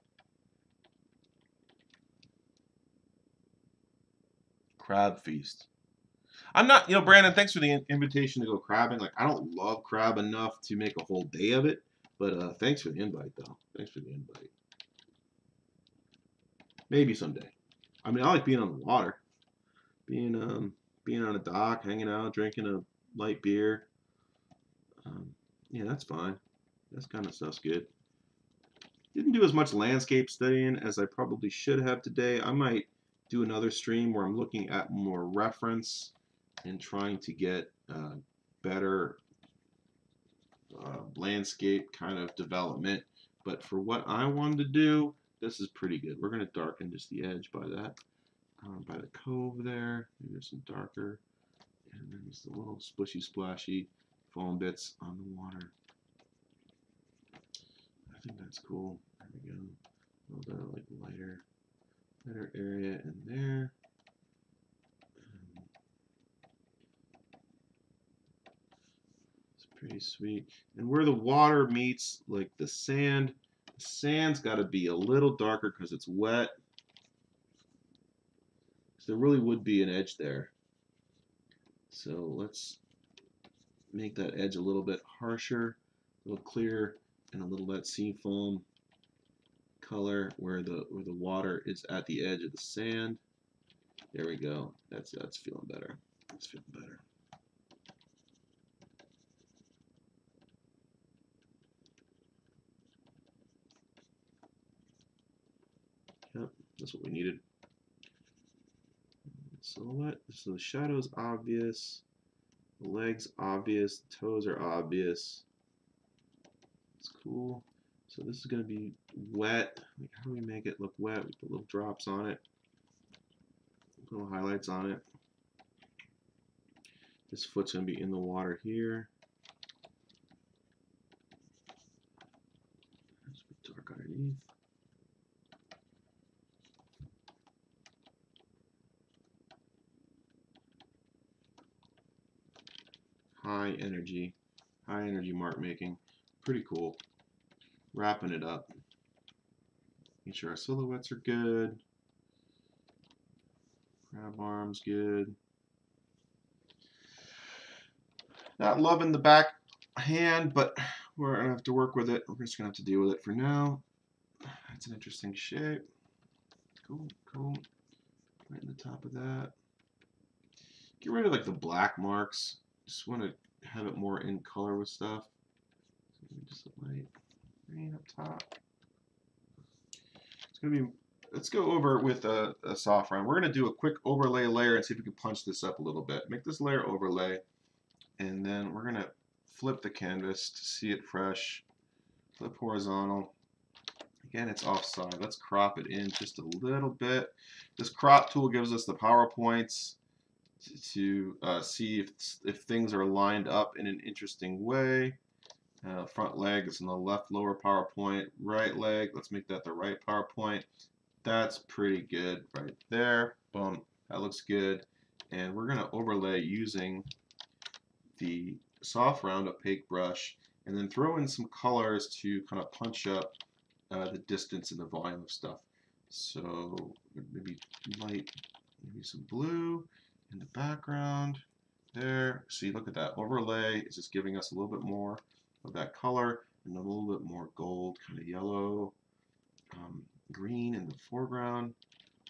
Crab feast. I'm not, you know, Brandon, thanks for the invitation to go crabbing. Like, I don't love crab enough to make a whole day of it, but uh, thanks for the invite, though. Thanks for the invite. Maybe someday. I mean, I like being on the water, being um, being on a dock, hanging out, drinking a light beer. Um, yeah, that's fine. That's kind of stuff's good. Didn't do as much landscape studying as I probably should have today. I might do another stream where I'm looking at more reference and trying to get uh, better uh, landscape kind of development. But for what I wanted to do, this is pretty good. We're going to darken just the edge by that, um, by the cove there. Maybe there's some darker. And then just a little splishy splashy foam bits on the water. Think that's cool. There we go. A little bit of like lighter, lighter area in there. It's pretty sweet. And where the water meets like the sand, the sand's got to be a little darker because it's wet. So there really would be an edge there. So let's make that edge a little bit harsher, a little clearer, and a little that sea foam color where the where the water is at the edge of the sand. There we go. That's that's feeling better. That's feeling better. Yep, that's what we needed. Silhouette. So the shadow's obvious. The legs obvious. Toes are obvious. It's cool. So this is going to be wet. Like, how do we make it look wet? We put little drops on it. Little highlights on it. This foot's going to be in the water here. Let's put dark underneath. High energy, high energy mark making. Pretty cool. Wrapping it up. Make sure our silhouettes are good. Crab arms good. Not loving the back hand, but we're gonna have to work with it. We're just gonna have to deal with it for now. That's an interesting shape. Cool, cool. Right in the top of that. Get rid of like the black marks. Just want to have it more in color with stuff. So maybe just a light green up top. It's gonna be. Let's go over with a, a soft round. We're gonna do a quick overlay layer and see if we can punch this up a little bit. Make this layer overlay, and then we're gonna flip the canvas to see it fresh. Flip horizontal. Again, it's offside. Let's crop it in just a little bit. This crop tool gives us the PowerPoints to uh, see if, if things are lined up in an interesting way. Uh, front leg is in the left lower PowerPoint. Right leg, let's make that the right PowerPoint. That's pretty good right there. Boom, that looks good. And we're going to overlay using the soft round opaque brush and then throw in some colors to kind of punch up uh, the distance and the volume of stuff. So maybe light, maybe some blue in the background there. See, look at that overlay. It's just giving us a little bit more of that color and a little bit more gold, kind of yellow, um, green in the foreground.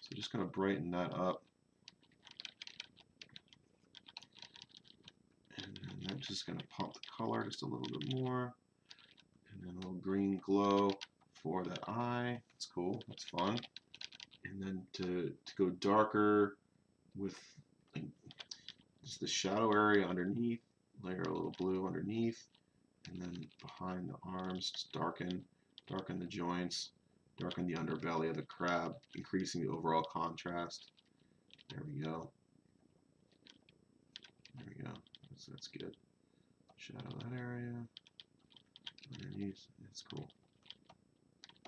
So just going to brighten that up. And then I'm just going to pop the color just a little bit more. And then a little green glow for that eye. That's cool. That's fun. And then to, to go darker with like, just the shadow area underneath, layer a little blue underneath, and then behind the arms, just darken, darken the joints, darken the underbelly of the crab, increasing the overall contrast. There we go. There we go. That's, that's good. Shadow that area. Underneath. That's cool.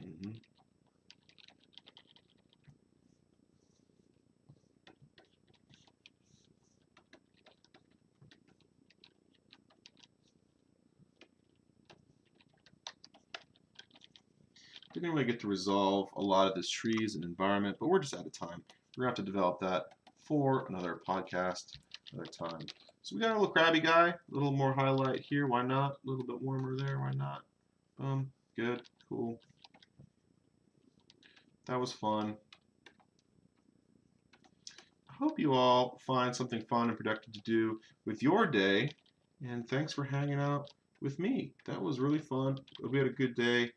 Mm -hmm. We didn't really get to resolve a lot of this trees and environment, but we're just out of time. We're going to have to develop that for another podcast, another time. So we got a little crabby guy, a little more highlight here. Why not? A little bit warmer there. Why not? Boom. Good. Cool. That was fun. I hope you all find something fun and productive to do with your day. And thanks for hanging out with me. That was really fun. We had a good day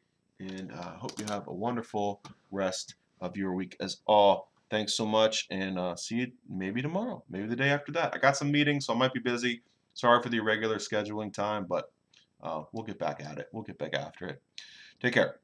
and uh, hope you have a wonderful rest of your week as all. Thanks so much, and uh, see you maybe tomorrow, maybe the day after that. I got some meetings, so I might be busy. Sorry for the irregular scheduling time, but uh, we'll get back at it. We'll get back after it. Take care.